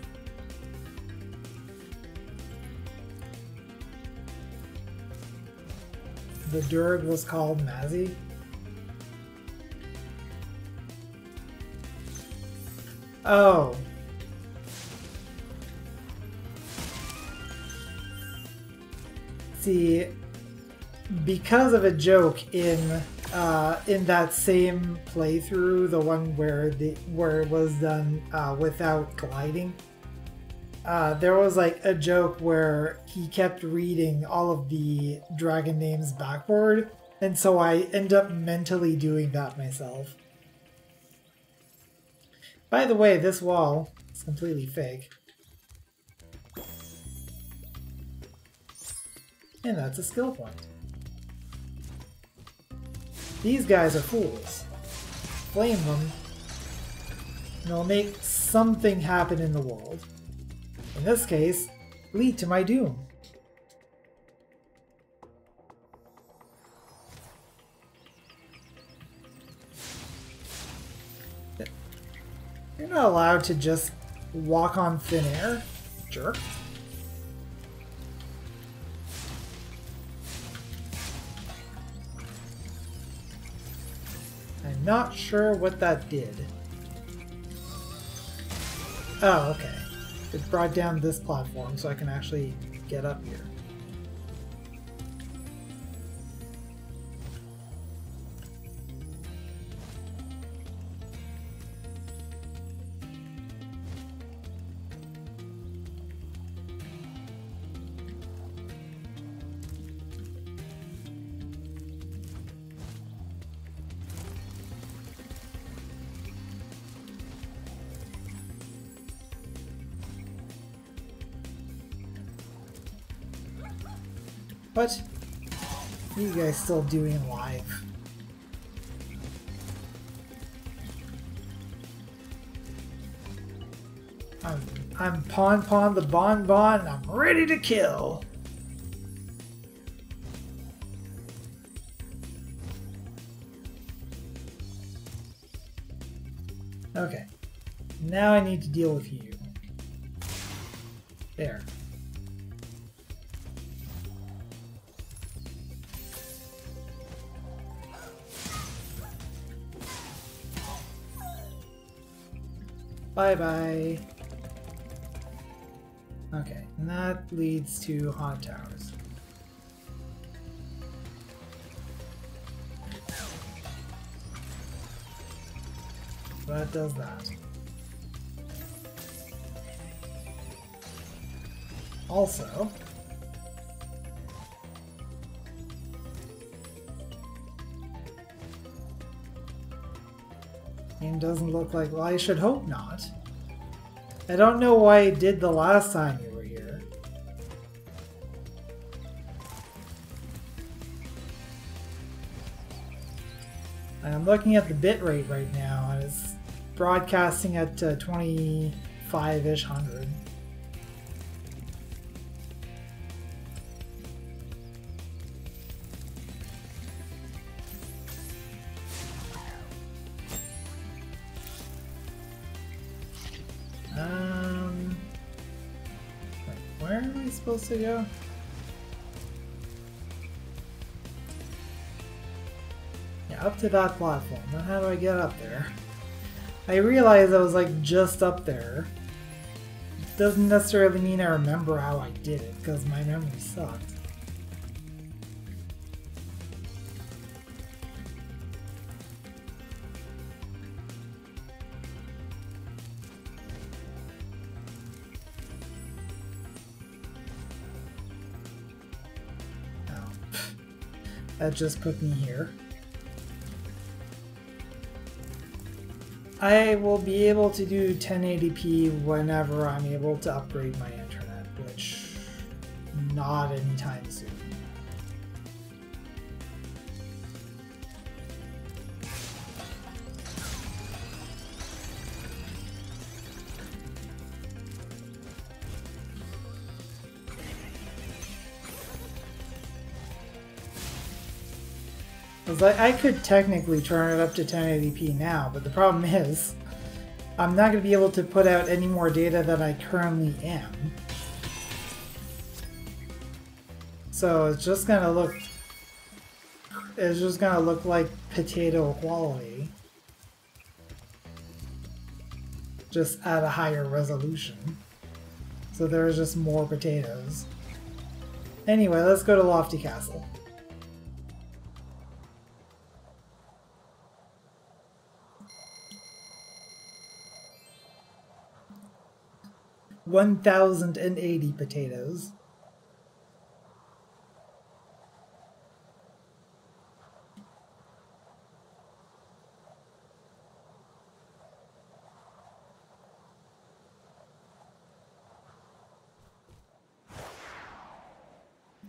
A: The Durg was called Mazzy. Oh. See, because of a joke in uh, in that same playthrough, the one where the where it was done uh, without gliding, uh, there was like a joke where he kept reading all of the dragon names backward, and so I end up mentally doing that myself. By the way, this wall is completely fake. And that's a skill point. These guys are fools. Flame them, and it'll make something happen in the world. In this case, lead to my doom. You're not allowed to just walk on thin air, jerk. Not sure what that did. Oh, okay. It brought down this platform so I can actually get up here. What? What are you guys still doing live? I'm, I'm Pon Pon the Bon Bon and I'm ready to kill. Okay. Now I need to deal with you. There. Bye-bye. Okay, and that leads to Haunted Towers. That does that. Also, Game doesn't look like... Well, I should hope not. I don't know why it did the last time you were here. I'm looking at the bitrate right now, and it's broadcasting at 25-ish uh, hundred. Supposed to go? Yeah, up to that platform. Now how do I get up there? I realized I was like just up there. Doesn't necessarily mean I remember how I did it, because my memory sucked. That just put me here. I will be able to do 1080p whenever I'm able to upgrade my internet, which not anytime soon. I, I could technically turn it up to 1080p now, but the problem is I'm not going to be able to put out any more data than I currently am. So it's just going to look... It's just going to look like potato quality. Just at a higher resolution. So there's just more potatoes. Anyway, let's go to Lofty Castle. One thousand and eighty potatoes.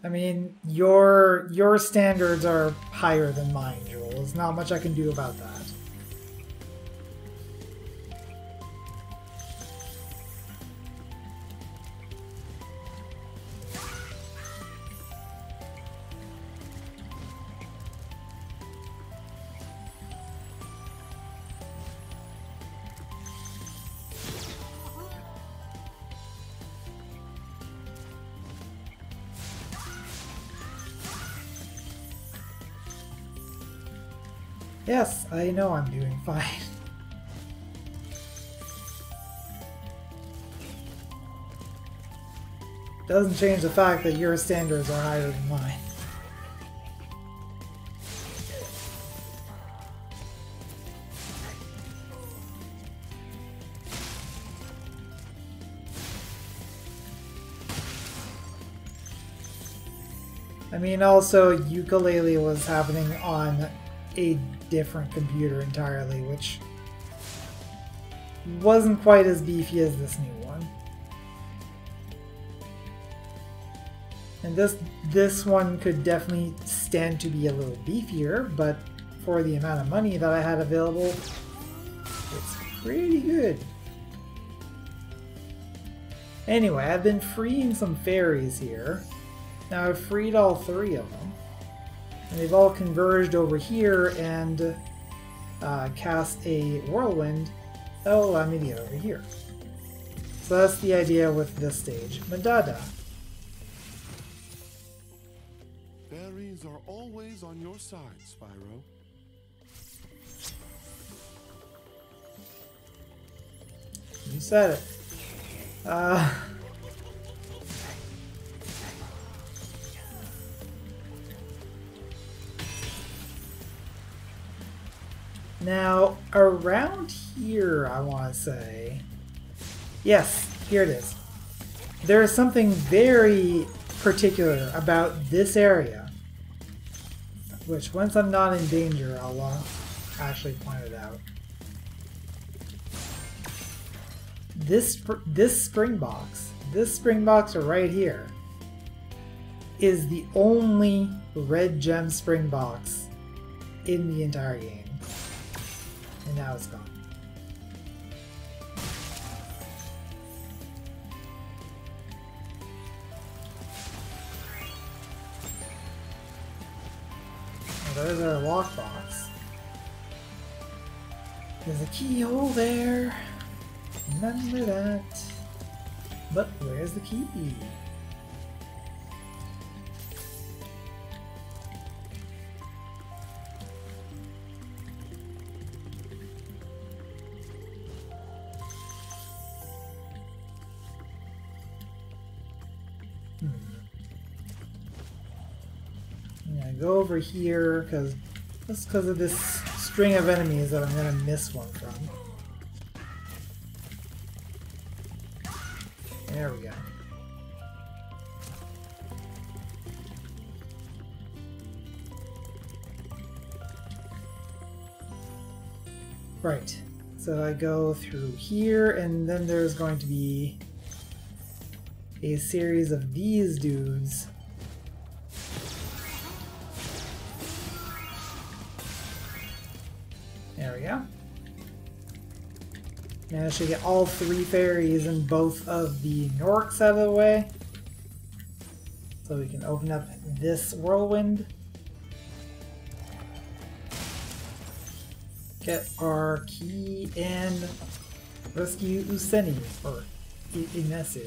A: I mean, your your standards are higher than mine, Joel. There's not much I can do about that. Yes, I know I'm doing fine. Doesn't change the fact that your standards are higher than mine. I mean, also, Yooka-Laylee was happening on a different computer entirely, which wasn't quite as beefy as this new one. And this this one could definitely stand to be a little beefier, but for the amount of money that I had available, it's pretty good. Anyway, I've been freeing some fairies here. Now I've freed all three of them. And they've all converged over here and uh, cast a whirlwind that will allow me to get over here. So that's the idea with this stage. Madada.
B: Fairies are always on your side, Spyro.
A: You said it. Uh... Now, around here, I want to say... Yes, here it is. There is something very particular about this area, which once I'm not in danger, I'll uh, actually point it out. This, this spring box, this spring box right here, is the only red gem spring box in the entire game and now it's gone. Well, there's our lockbox. There's a keyhole there. Remember that. But where's the key? Go over here because just because of this string of enemies that I'm gonna miss one from. There we go. Right. So I go through here, and then there's going to be a series of these dudes Managed to get all three fairies and both of the Gnorcs out of the way. So we can open up this whirlwind. get our key and rescue Useni, or I Inesu.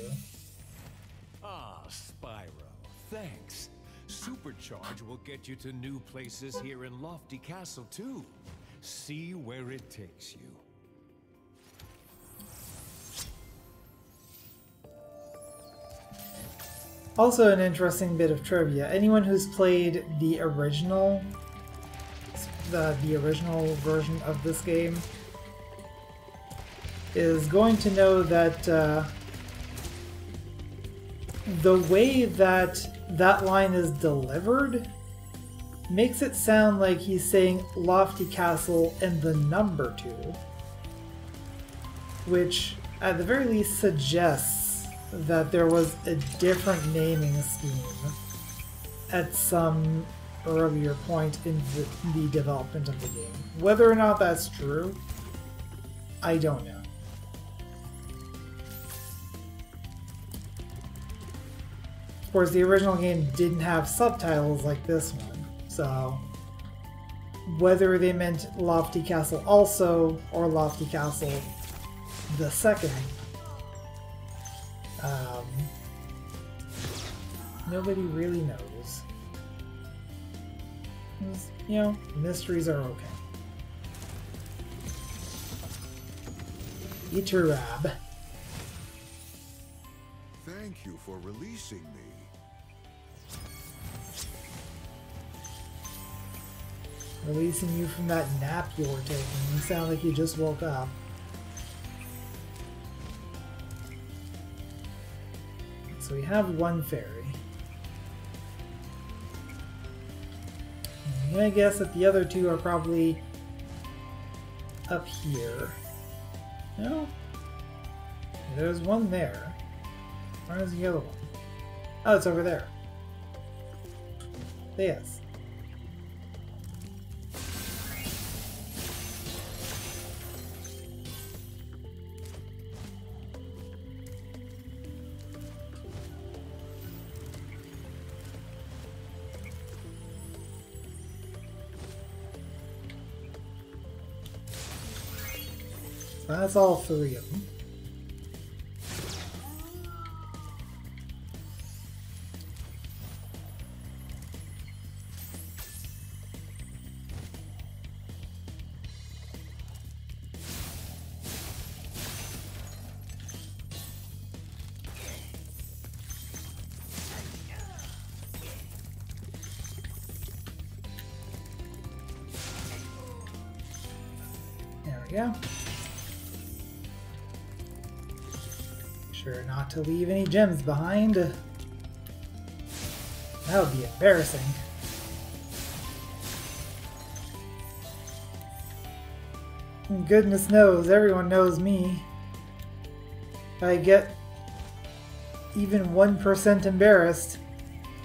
E: Ah, Spyro, thanks. Supercharge will get you to new places here in Lofty Castle, too. See where it takes you.
A: Also an interesting bit of trivia. Anyone who's played the original the, the original version of this game is going to know that uh, the way that that line is delivered makes it sound like he's saying Lofty Castle and the number two, which at the very least suggests that there was a different naming scheme at some earlier point in the, the development of the game. Whether or not that's true, I don't know. Of course, the original game didn't have subtitles like this one, so whether they meant Lofty Castle also or Lofty Castle the second, um, nobody really knows. You know, mysteries are okay. Iturab.
C: Thank you for releasing me.
A: Releasing you from that nap you were taking. You sound like you just woke up. So we have one fairy. I'm gonna guess that the other two are probably up here. No? There's one there. Where's the other one? Oh, it's over there. Yes. That's all three of them. To leave any gems behind. That would be embarrassing. And Goodness knows, everyone knows me. If I get even 1% embarrassed,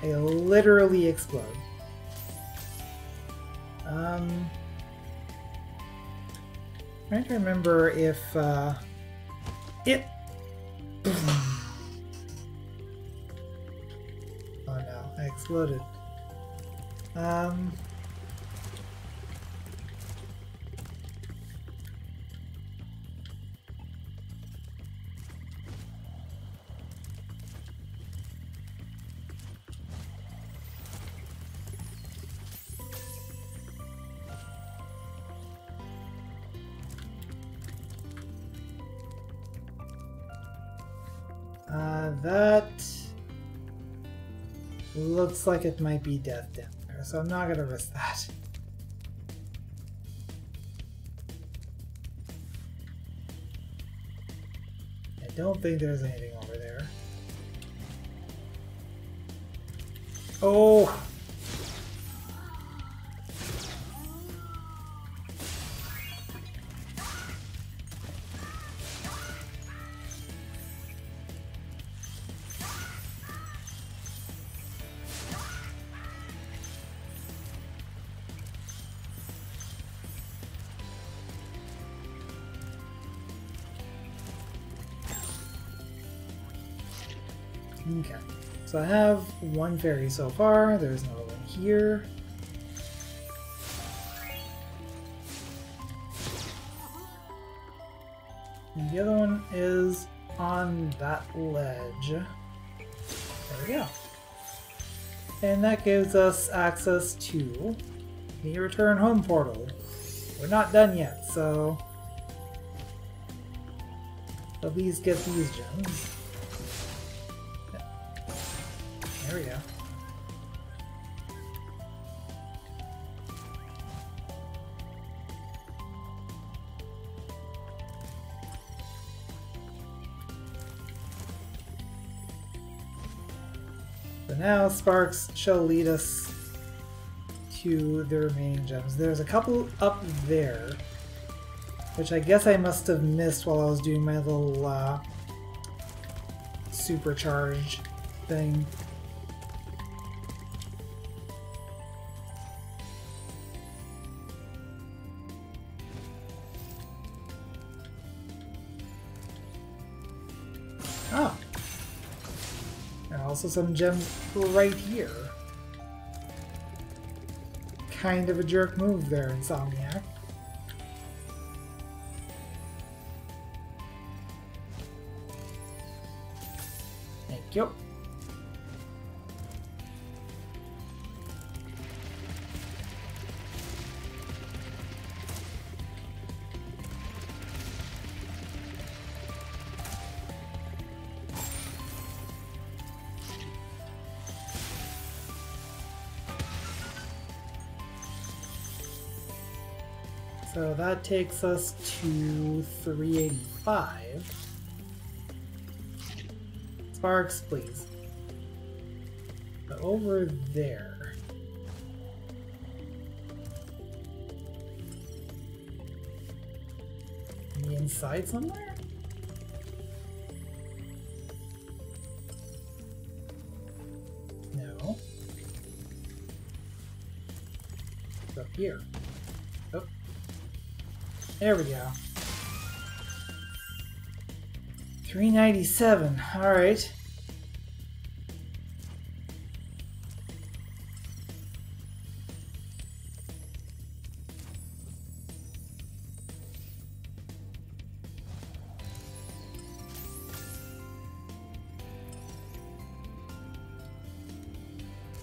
A: I literally explode. Um, trying to remember if uh, it. No, I exploded. Um. Looks like it might be death down there, so I'm not gonna risk that. I don't think there's anything over there. So I have one fairy so far. There's another one here. the other one is on that ledge. There we go. And that gives us access to the return home portal. We're not done yet, so at least get these gems. There we go. So now Sparks shall lead us to the remaining gems. There's a couple up there, which I guess I must have missed while I was doing my little uh, supercharge thing. Also some gems right here. Kind of a jerk move there, Insomniac. Thank you. Takes us to 385. Sparks, please. But over there. The inside somewhere? No. It's up here. There we go. 397. Alright.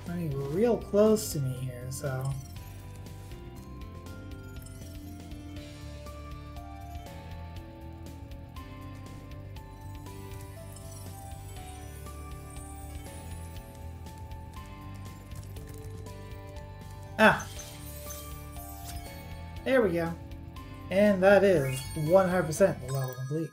A: I real close to me here, so... There we go. And that is 100% the level complete.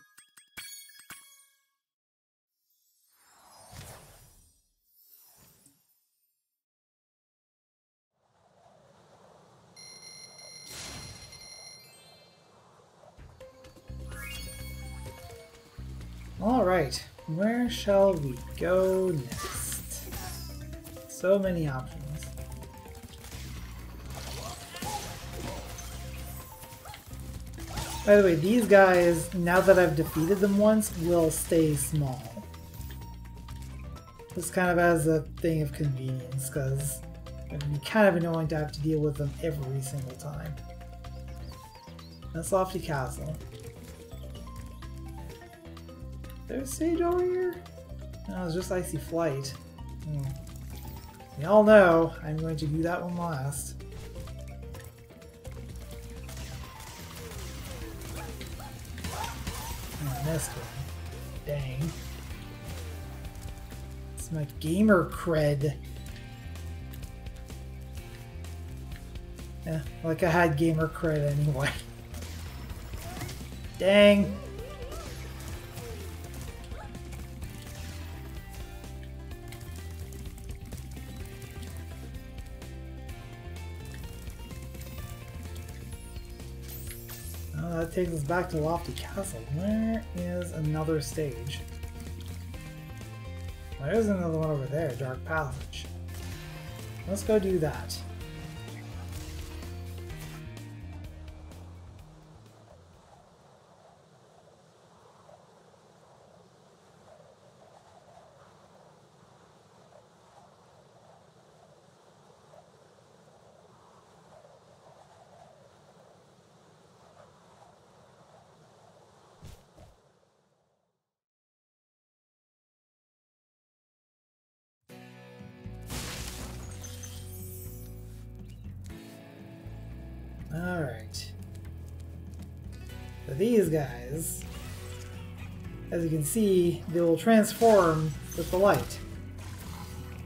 A: Alright, where shall we go next? So many options. By the way, these guys, now that I've defeated them once, will stay small. Just kind of as a thing of convenience, because it'd be kind of annoying to have to deal with them every single time. That's Lofty Castle. There's Sage over here? No, it's just Icy Flight. Hmm. We all know I'm going to do that one last. Missed one. Dang. It's my gamer cred. Yeah, like I had gamer cred anyway. Dang. Takes us back to Lofty Castle. Where is another stage? There's another one over there, Dark Passage. Let's go do that. These guys, as you can see, they will transform with the light.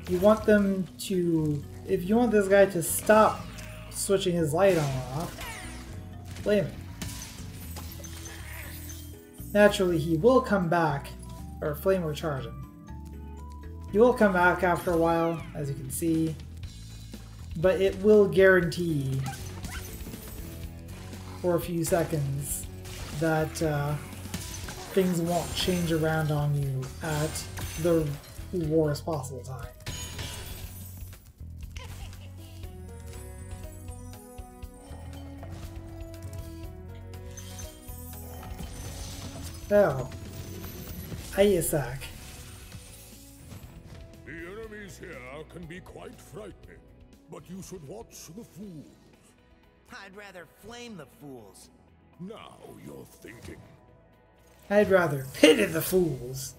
A: You want them to, if you want this guy to stop switching his light on and off, flame it. Naturally, he will come back, or flame recharge him. He will come back after a while, as you can see, but it will guarantee for a few seconds that uh, things won't change around on you at the worst possible time. Oh. Ayasak.
C: The enemies here can be quite frightening, but you should watch the fools.
F: I'd rather flame the fools.
C: Now you're thinking.
A: I'd rather pity the fools.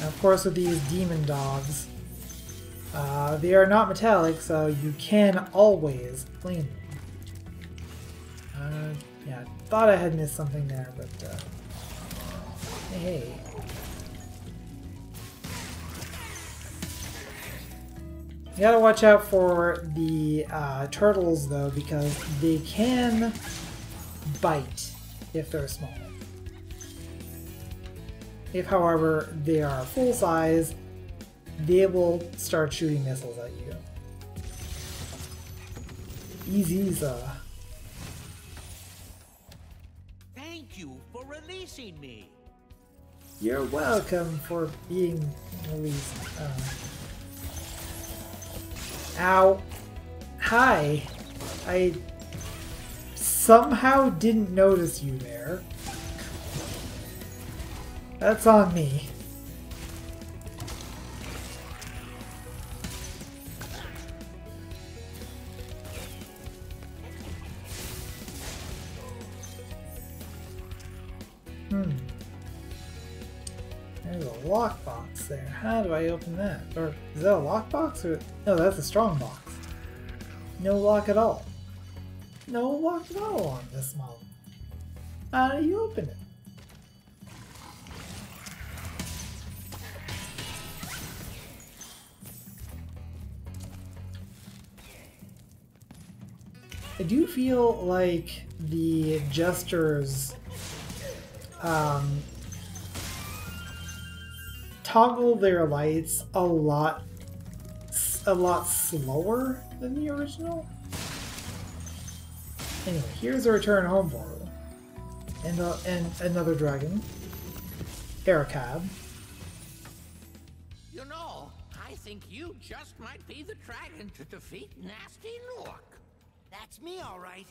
A: of course, with these demon dogs, uh, they are not metallic, so you can always clean them. Yeah, thought I had missed something there, but uh, hey. You gotta watch out for the uh, turtles though, because they can bite if they're small. If, however, they are full size, they will start shooting missiles at you. Easy, uh,
F: you for releasing me.
A: You're welcome for being released. Uh, ow. Hi. I somehow didn't notice you there. That's on me. There's a lockbox there. How do I open that? Or is that a lockbox? Or no, that's a strong box. No lock at all. No lock at all on this model. How do you open it? I do feel like the gestures um, toggle their lights a lot a lot slower than the original. Anyway, here's a return home portal. And, uh, and another dragon. Aircab.
F: You know, I think you just might be the dragon to defeat Nasty Gnorc. That's me, all right.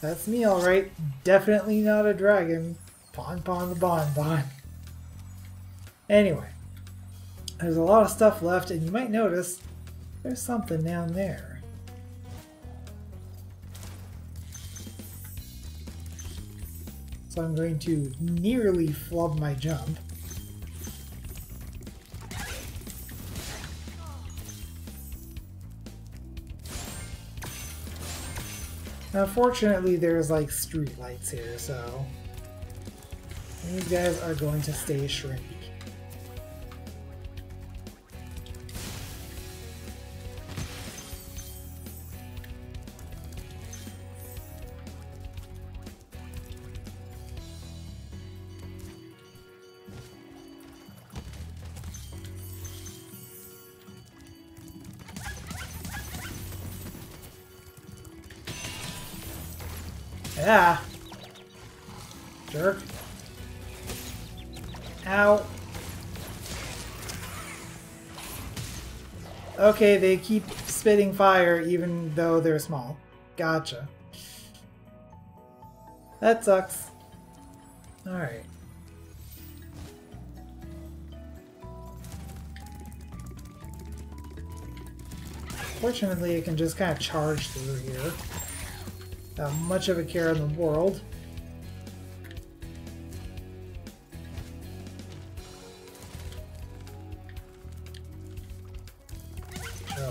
A: That's me, alright. Definitely not a dragon. Pon Pon the Bon Bon. Anyway, there's a lot of stuff left, and you might notice there's something down there. So I'm going to nearly flub my jump. Now, fortunately, there's like street lights here, so these guys are going to stay shrinky. Yeah. Jerk. Ow. Okay, they keep spitting fire even though they're small. Gotcha. That sucks. Alright. Fortunately, it can just kind of charge through here. Not much of a care in the world.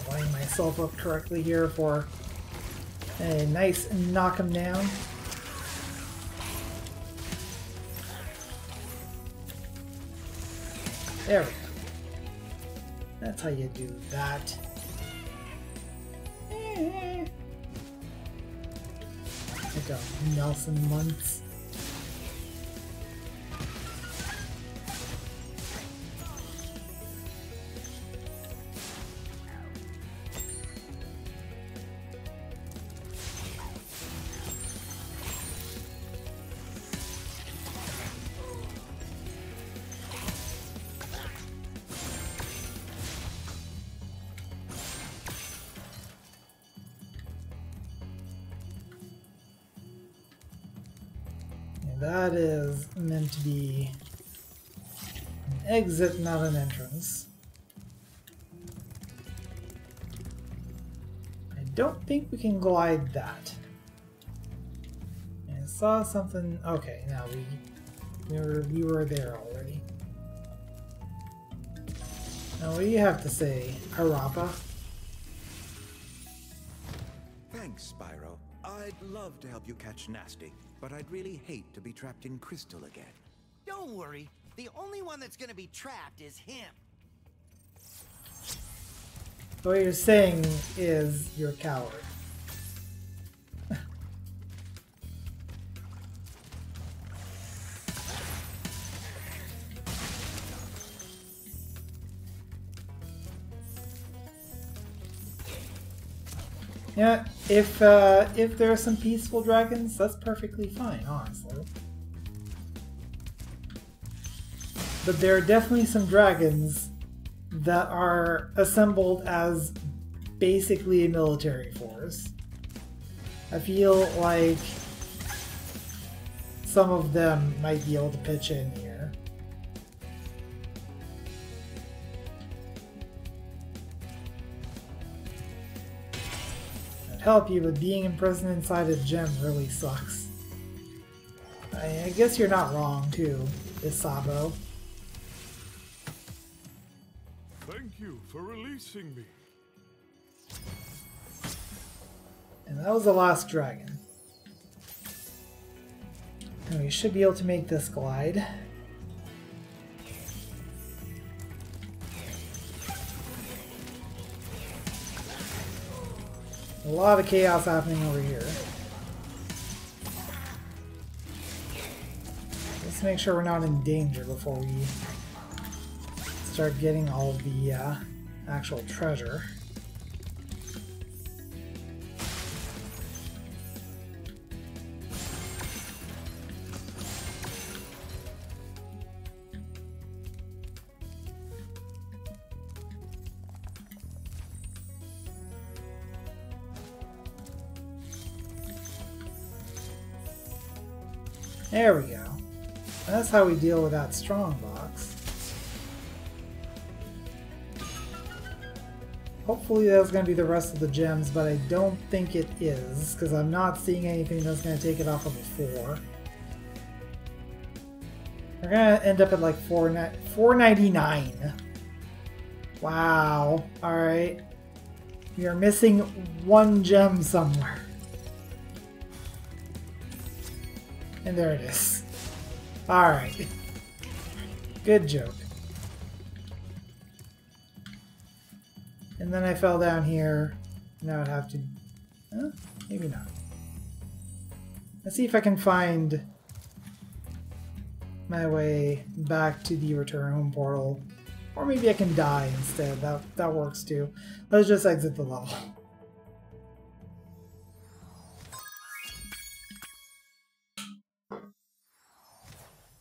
A: Line myself up correctly here for a nice knock him down. There we go. That's how you do that. Like a Nelson Muntz. An exit, not an entrance. I don't think we can glide that. I saw something. Okay, now we we were we were there already. Now, what do you have to say, Harappa?
G: Thanks, Spyro. I'd love to help you catch Nasty, but I'd really hate to be trapped in Crystal again.
F: Don't worry. The only one that's gonna be trapped is him.
A: What you're saying is you're a coward. Yeah, if uh, if there are some peaceful dragons, that's perfectly fine, honestly. But there are definitely some dragons that are assembled as basically a military force. I feel like some of them might be able to pitch in here. I'd help you, but being imprisoned inside a gem really sucks. I, guess you're not wrong, too, Isabo.
C: You for releasing me.
A: And that was the last dragon. And we should be able to make this glide. A lot of chaos happening over here. Let's make sure we're not in danger before we start getting all the uh, actual treasure. There we go. That's how we deal with that strong Hopefully that's going to be the rest of the gems, but I don't think it is, because I'm not seeing anything that's going to take it off of a 4. We're going to end up at like 4, 499. Wow. Alright. Are missing one gem somewhere. And there it is. Alright. Good joke. And then I fell down here. Now I'd have to... Huh? Maybe not. Let's see if I can find my way back to the return home portal. Or maybe I can die instead. That, that works too. Let's just exit the level.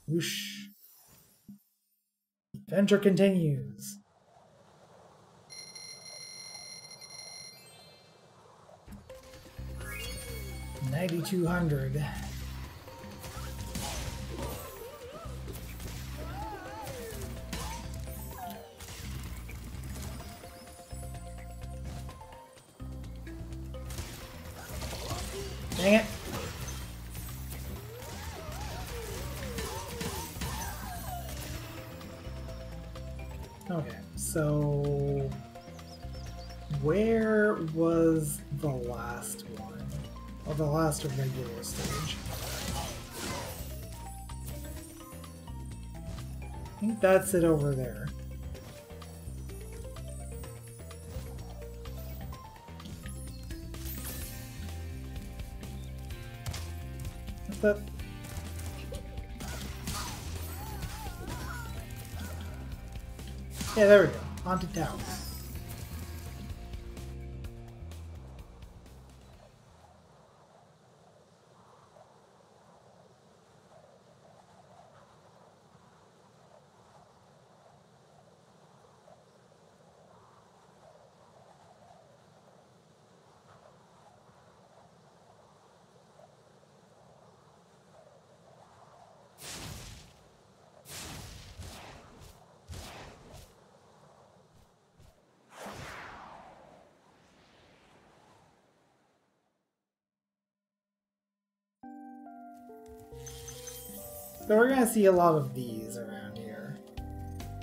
A: Whoosh. Adventure continues. Ninety-two hundred. Dang it. Okay, so where was the last one? Or the last regular stage? I think that's it over there. What's up? Yeah, there we go. Haunted Tower. So we're gonna see a lot of these around here.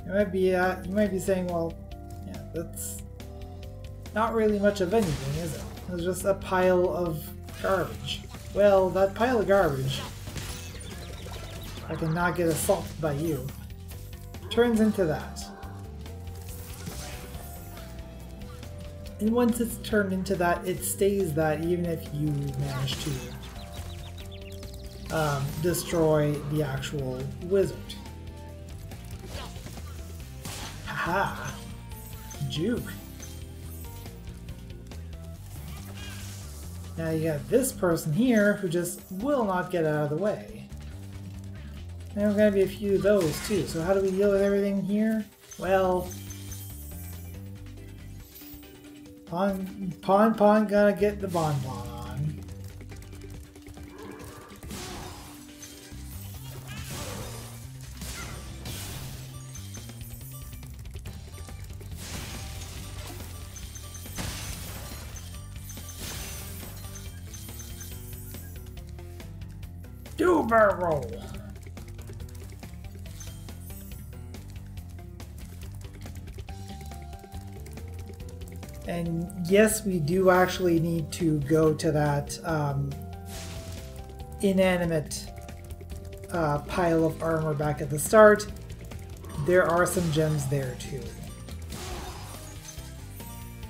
A: You might be uh, you might be saying, well, yeah, that's not really much of anything, is it? It's just a pile of garbage. Well, that pile of garbage, I cannot get assaulted by you, turns into that. And once it's turned into that, it stays that even if you manage to um, destroy the actual wizard. Haha! Juke. Now you got this person here who just will not get out of the way. And there's gonna be a few of those too, so how do we deal with everything here? Well... Pon Pon Pon gonna get the bonbon Barrel. And yes, we do actually need to go to that um, inanimate uh, pile of armor back at the start. There are some gems there too.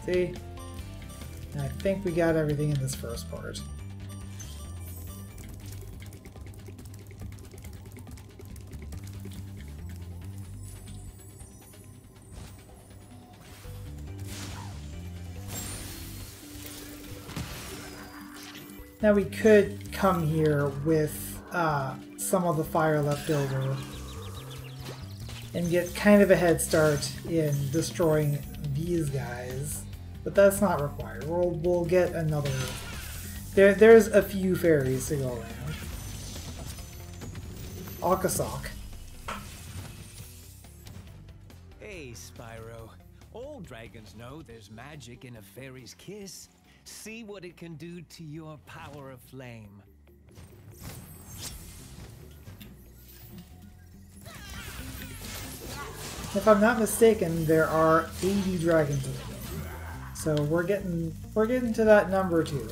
A: See? And I think we got everything in this first part. Now we could come here with uh, some of the fire left over and get kind of a head start in destroying these guys, but that's not required. We'll, we'll get another... There, there's a few fairies to go around. Akasok.
E: Hey, Spyro. All dragons know there's magic in a fairy's kiss. See what it can do to your power of flame.
A: If I'm not mistaken, there are 80 dragons in the game. So we're getting we're getting to that number too.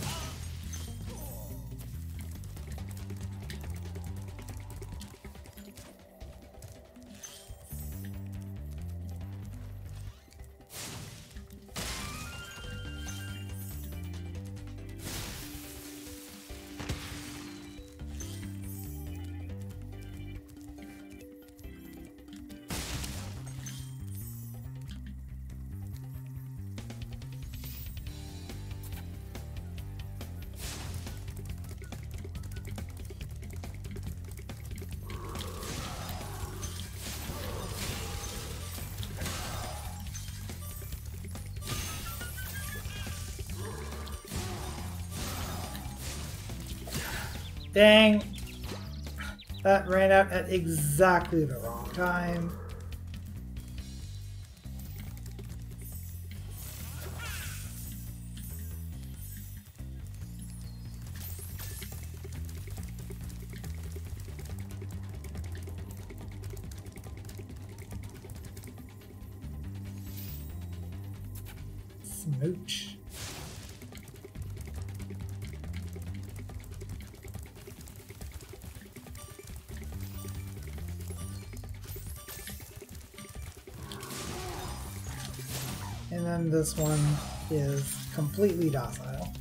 A: That ran out at exactly the wrong time. And then this one is completely docile.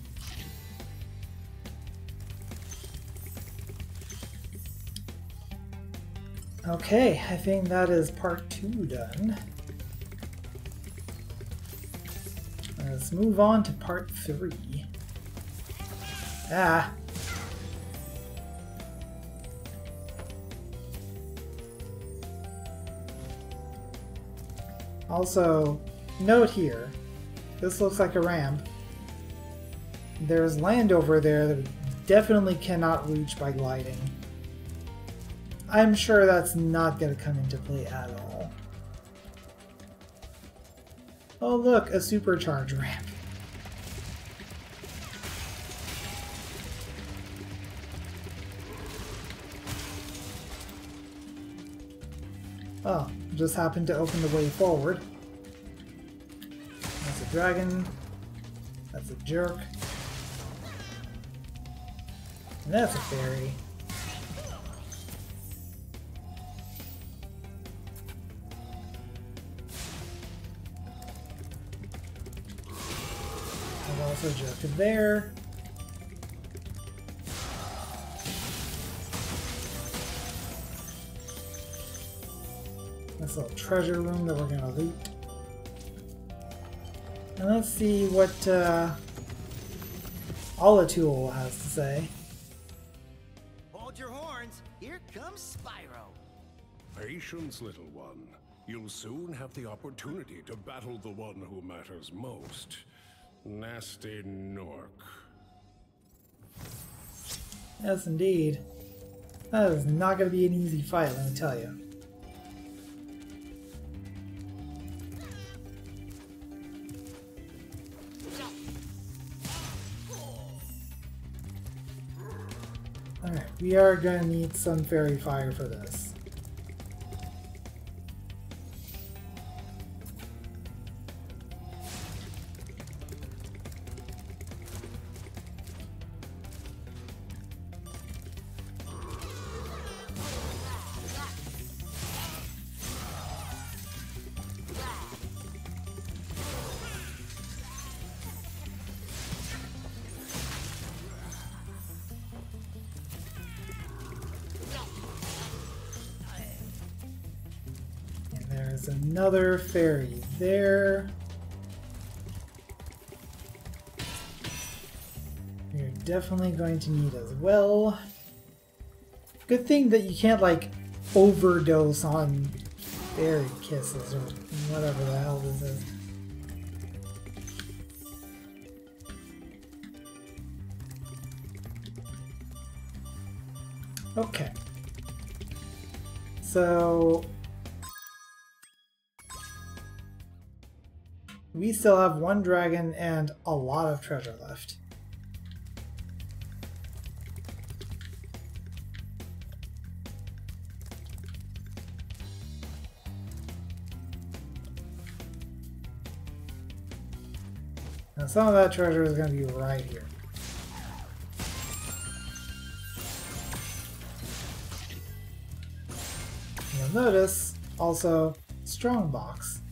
A: Okay, I think that is part two done. Let's move on to part three. Ah. Also, note here, this looks like a ramp. There's land over there that we definitely cannot reach by gliding. I'm sure that's not going to come into play at all. Oh look, a supercharge ramp. Oh, just happened to open the way forward. Dragon. That's a jerk. And that's a fairy. I've also jerked there. This little treasure room that we're gonna loot. And let's see what uh, Alatool has to say.
H: Hold your horns. Here comes Spyro.
C: Patience, little one. You'll soon have the opportunity to battle the one who matters most. Nasty Gnorc.
A: Yes, indeed. That is not going to be an easy fight, let me tell you. We are to need some fairy fire for this. Another fairy there. You're definitely going to need as well. Good thing that you can't like overdose on fairy kisses or whatever the hell this is. Okay. So we still have one dragon and a lot of treasure left. Now some of that treasure is going to be right here. You'll notice also strongbox.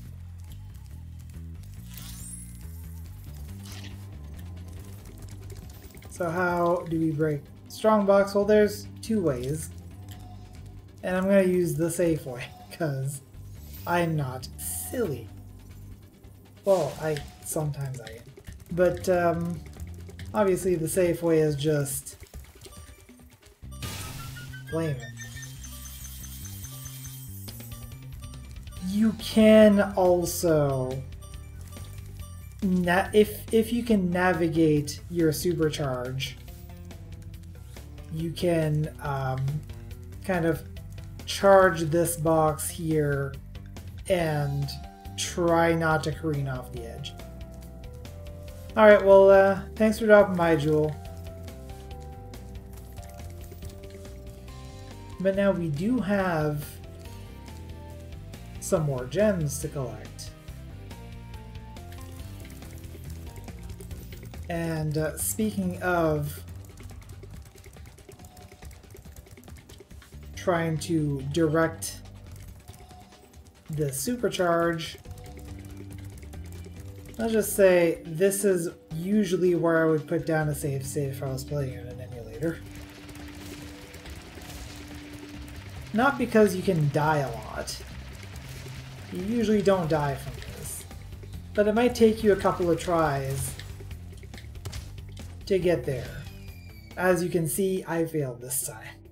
A: So how do we break strongbox? Well, there's two ways. And I'm going to use the safe way, because I'm not silly. Well, I sometimes I am. But um, obviously the safe way is just blame it. You can also na if if you can navigate your supercharge, you can um, kind of charge this box here and try not to careen off the edge. Alright, well, uh, thanks for dropping by, Jewel. But now we do have some more gems to collect. And uh, speaking of trying to direct the supercharge, let's just say this is usually where I would put down a save state if I was playing in an emulator. Not because you can die a lot. You usually don't die from this. But it might take you a couple of tries to get there. As you can see, I failed this time.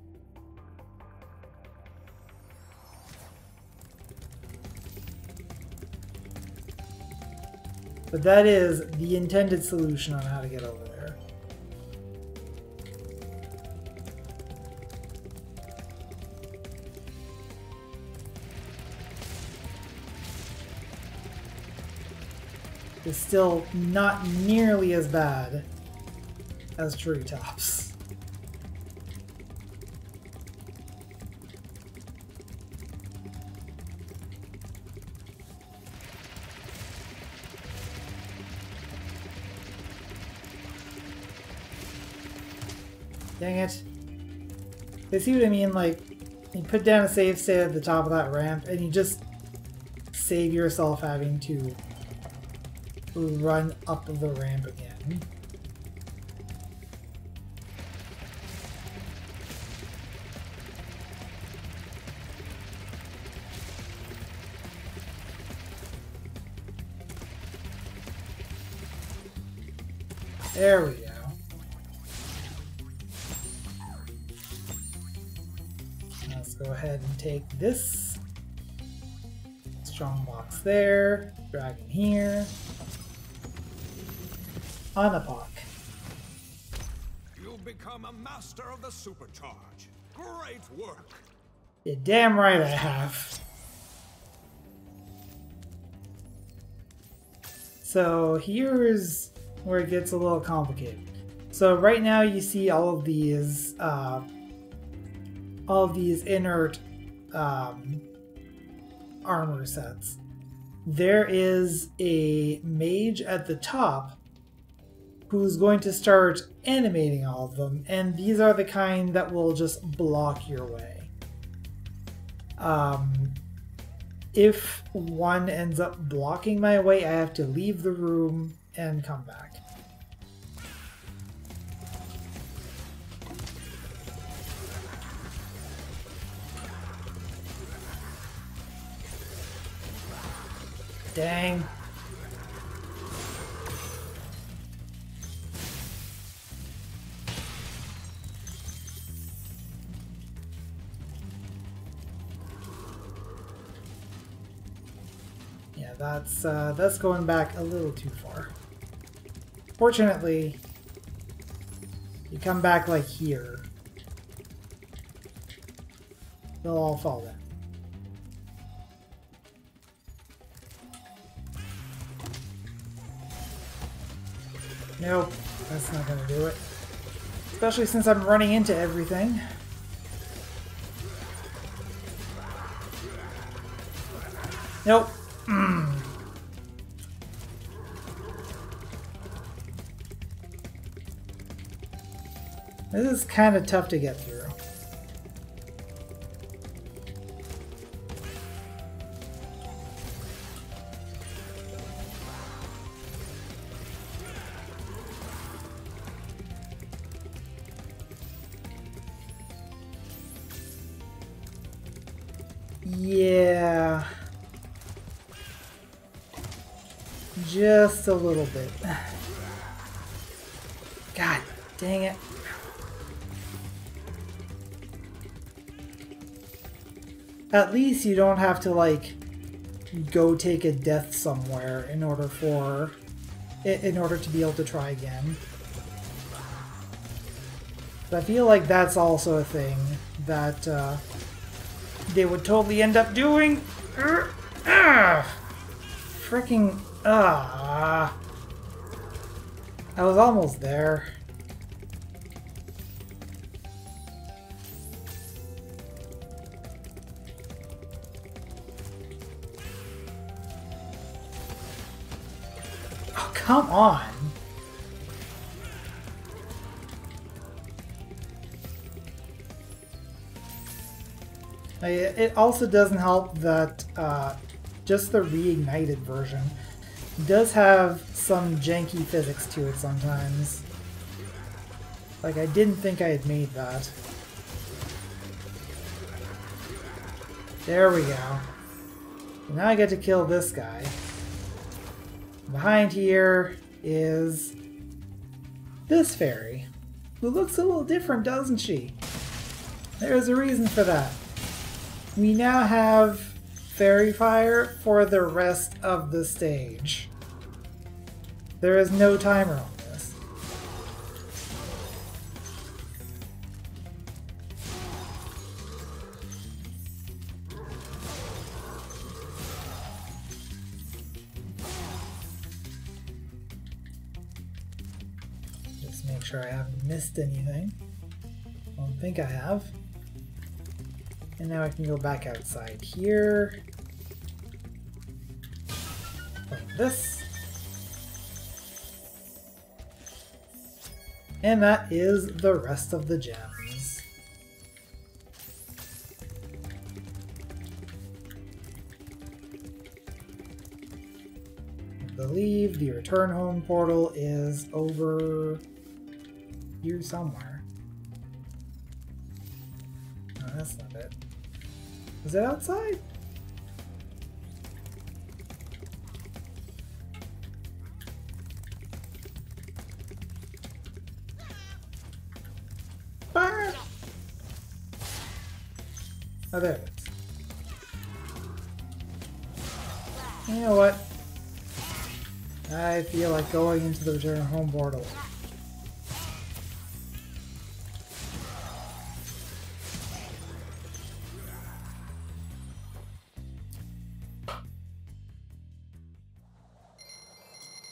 A: But that is the intended solution on how to get over there. It's still not nearly as bad as treetops. Dang it. You see what I mean? Like, you put down a save state at the top of that ramp, and you just save yourself having to run up the ramp again. There we go. Let's go ahead and take this strong box there, dragon here, Anapok.
E: You've become a master of the supercharge. Great work.
A: You're damn right I have. So here's where it gets a little complicated. So right now you see all of these, uh, all of these inert um, armor sets. There is a mage at the top who's going to start animating all of them, and these are the kind that will just block your way. Um, if one ends up blocking my way, I have to leave the room and come back. Dang. Yeah, that's uh, that's going back a little too far. Fortunately, you come back like here. They'll all fall down. Nope, that's not gonna do it. Especially since I'm running into everything. Nope. This is kind of tough to get through. Yeah. Just a little bit. Least you don't have to like go take a death somewhere in order for in order to be able to try again. But I feel like that's also a thing that uh, they would totally end up doing. Freaking ah! I was almost there. on? Uh, it also doesn't help that uh, just the reignited version does have some janky physics to it sometimes. Like, I didn't think I had made that. There we go. Now I get to kill this guy. Behind here, is this fairy, who looks a little different, doesn't she? There's a reason for that. We now have fairy fire for the rest of the stage. There is no timer Make sure I haven't missed anything. I don't think I have. And now I can go back outside here. Like this. And that is the rest of the gems. I believe the return home portal is over here somewhere. No, that's not it. Is it outside? Fire! Oh, there it is. You know what? I feel like going into the return home portal.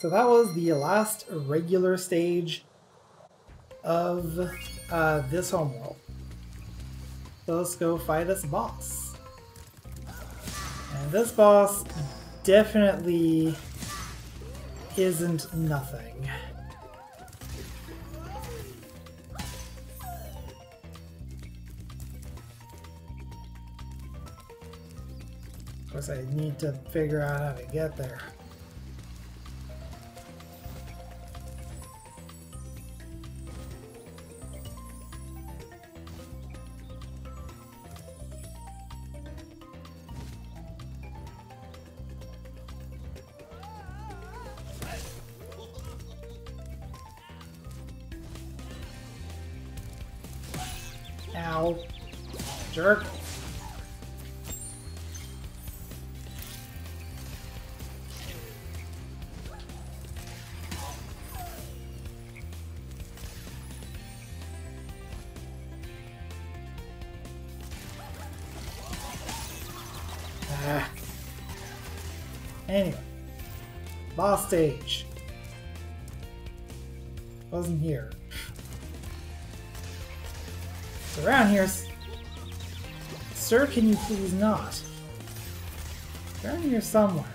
A: So that was the last regular stage of uh, this homeworld. So let's go fight this boss. And this boss definitely isn't nothing. Of course I need to figure out how to get there. Stage. Wasn't here. It's around here. Sir, can you please not? Around here somewhere.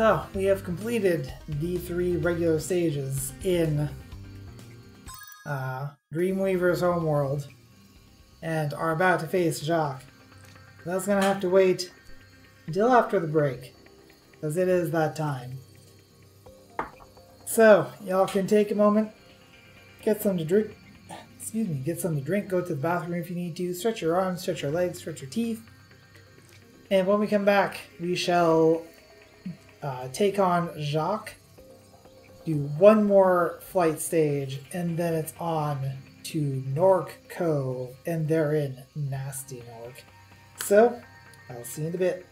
A: So, we have completed the three regular stages in uh, Dreamweaver's homeworld and are about to face Jacques. That's gonna have to wait until after the break, because it is that time. So, y'all can take a moment, get some to drink, excuse me, get some to drink, go to the bathroom if you need to, stretch your arms, stretch your legs, stretch your teeth. And when we come back, we shall uh, take on Jacques, do one more flight stage, and then it's on to Gnorc Cove, and they're in Nasty Gnorc. So, I'll see you in a bit.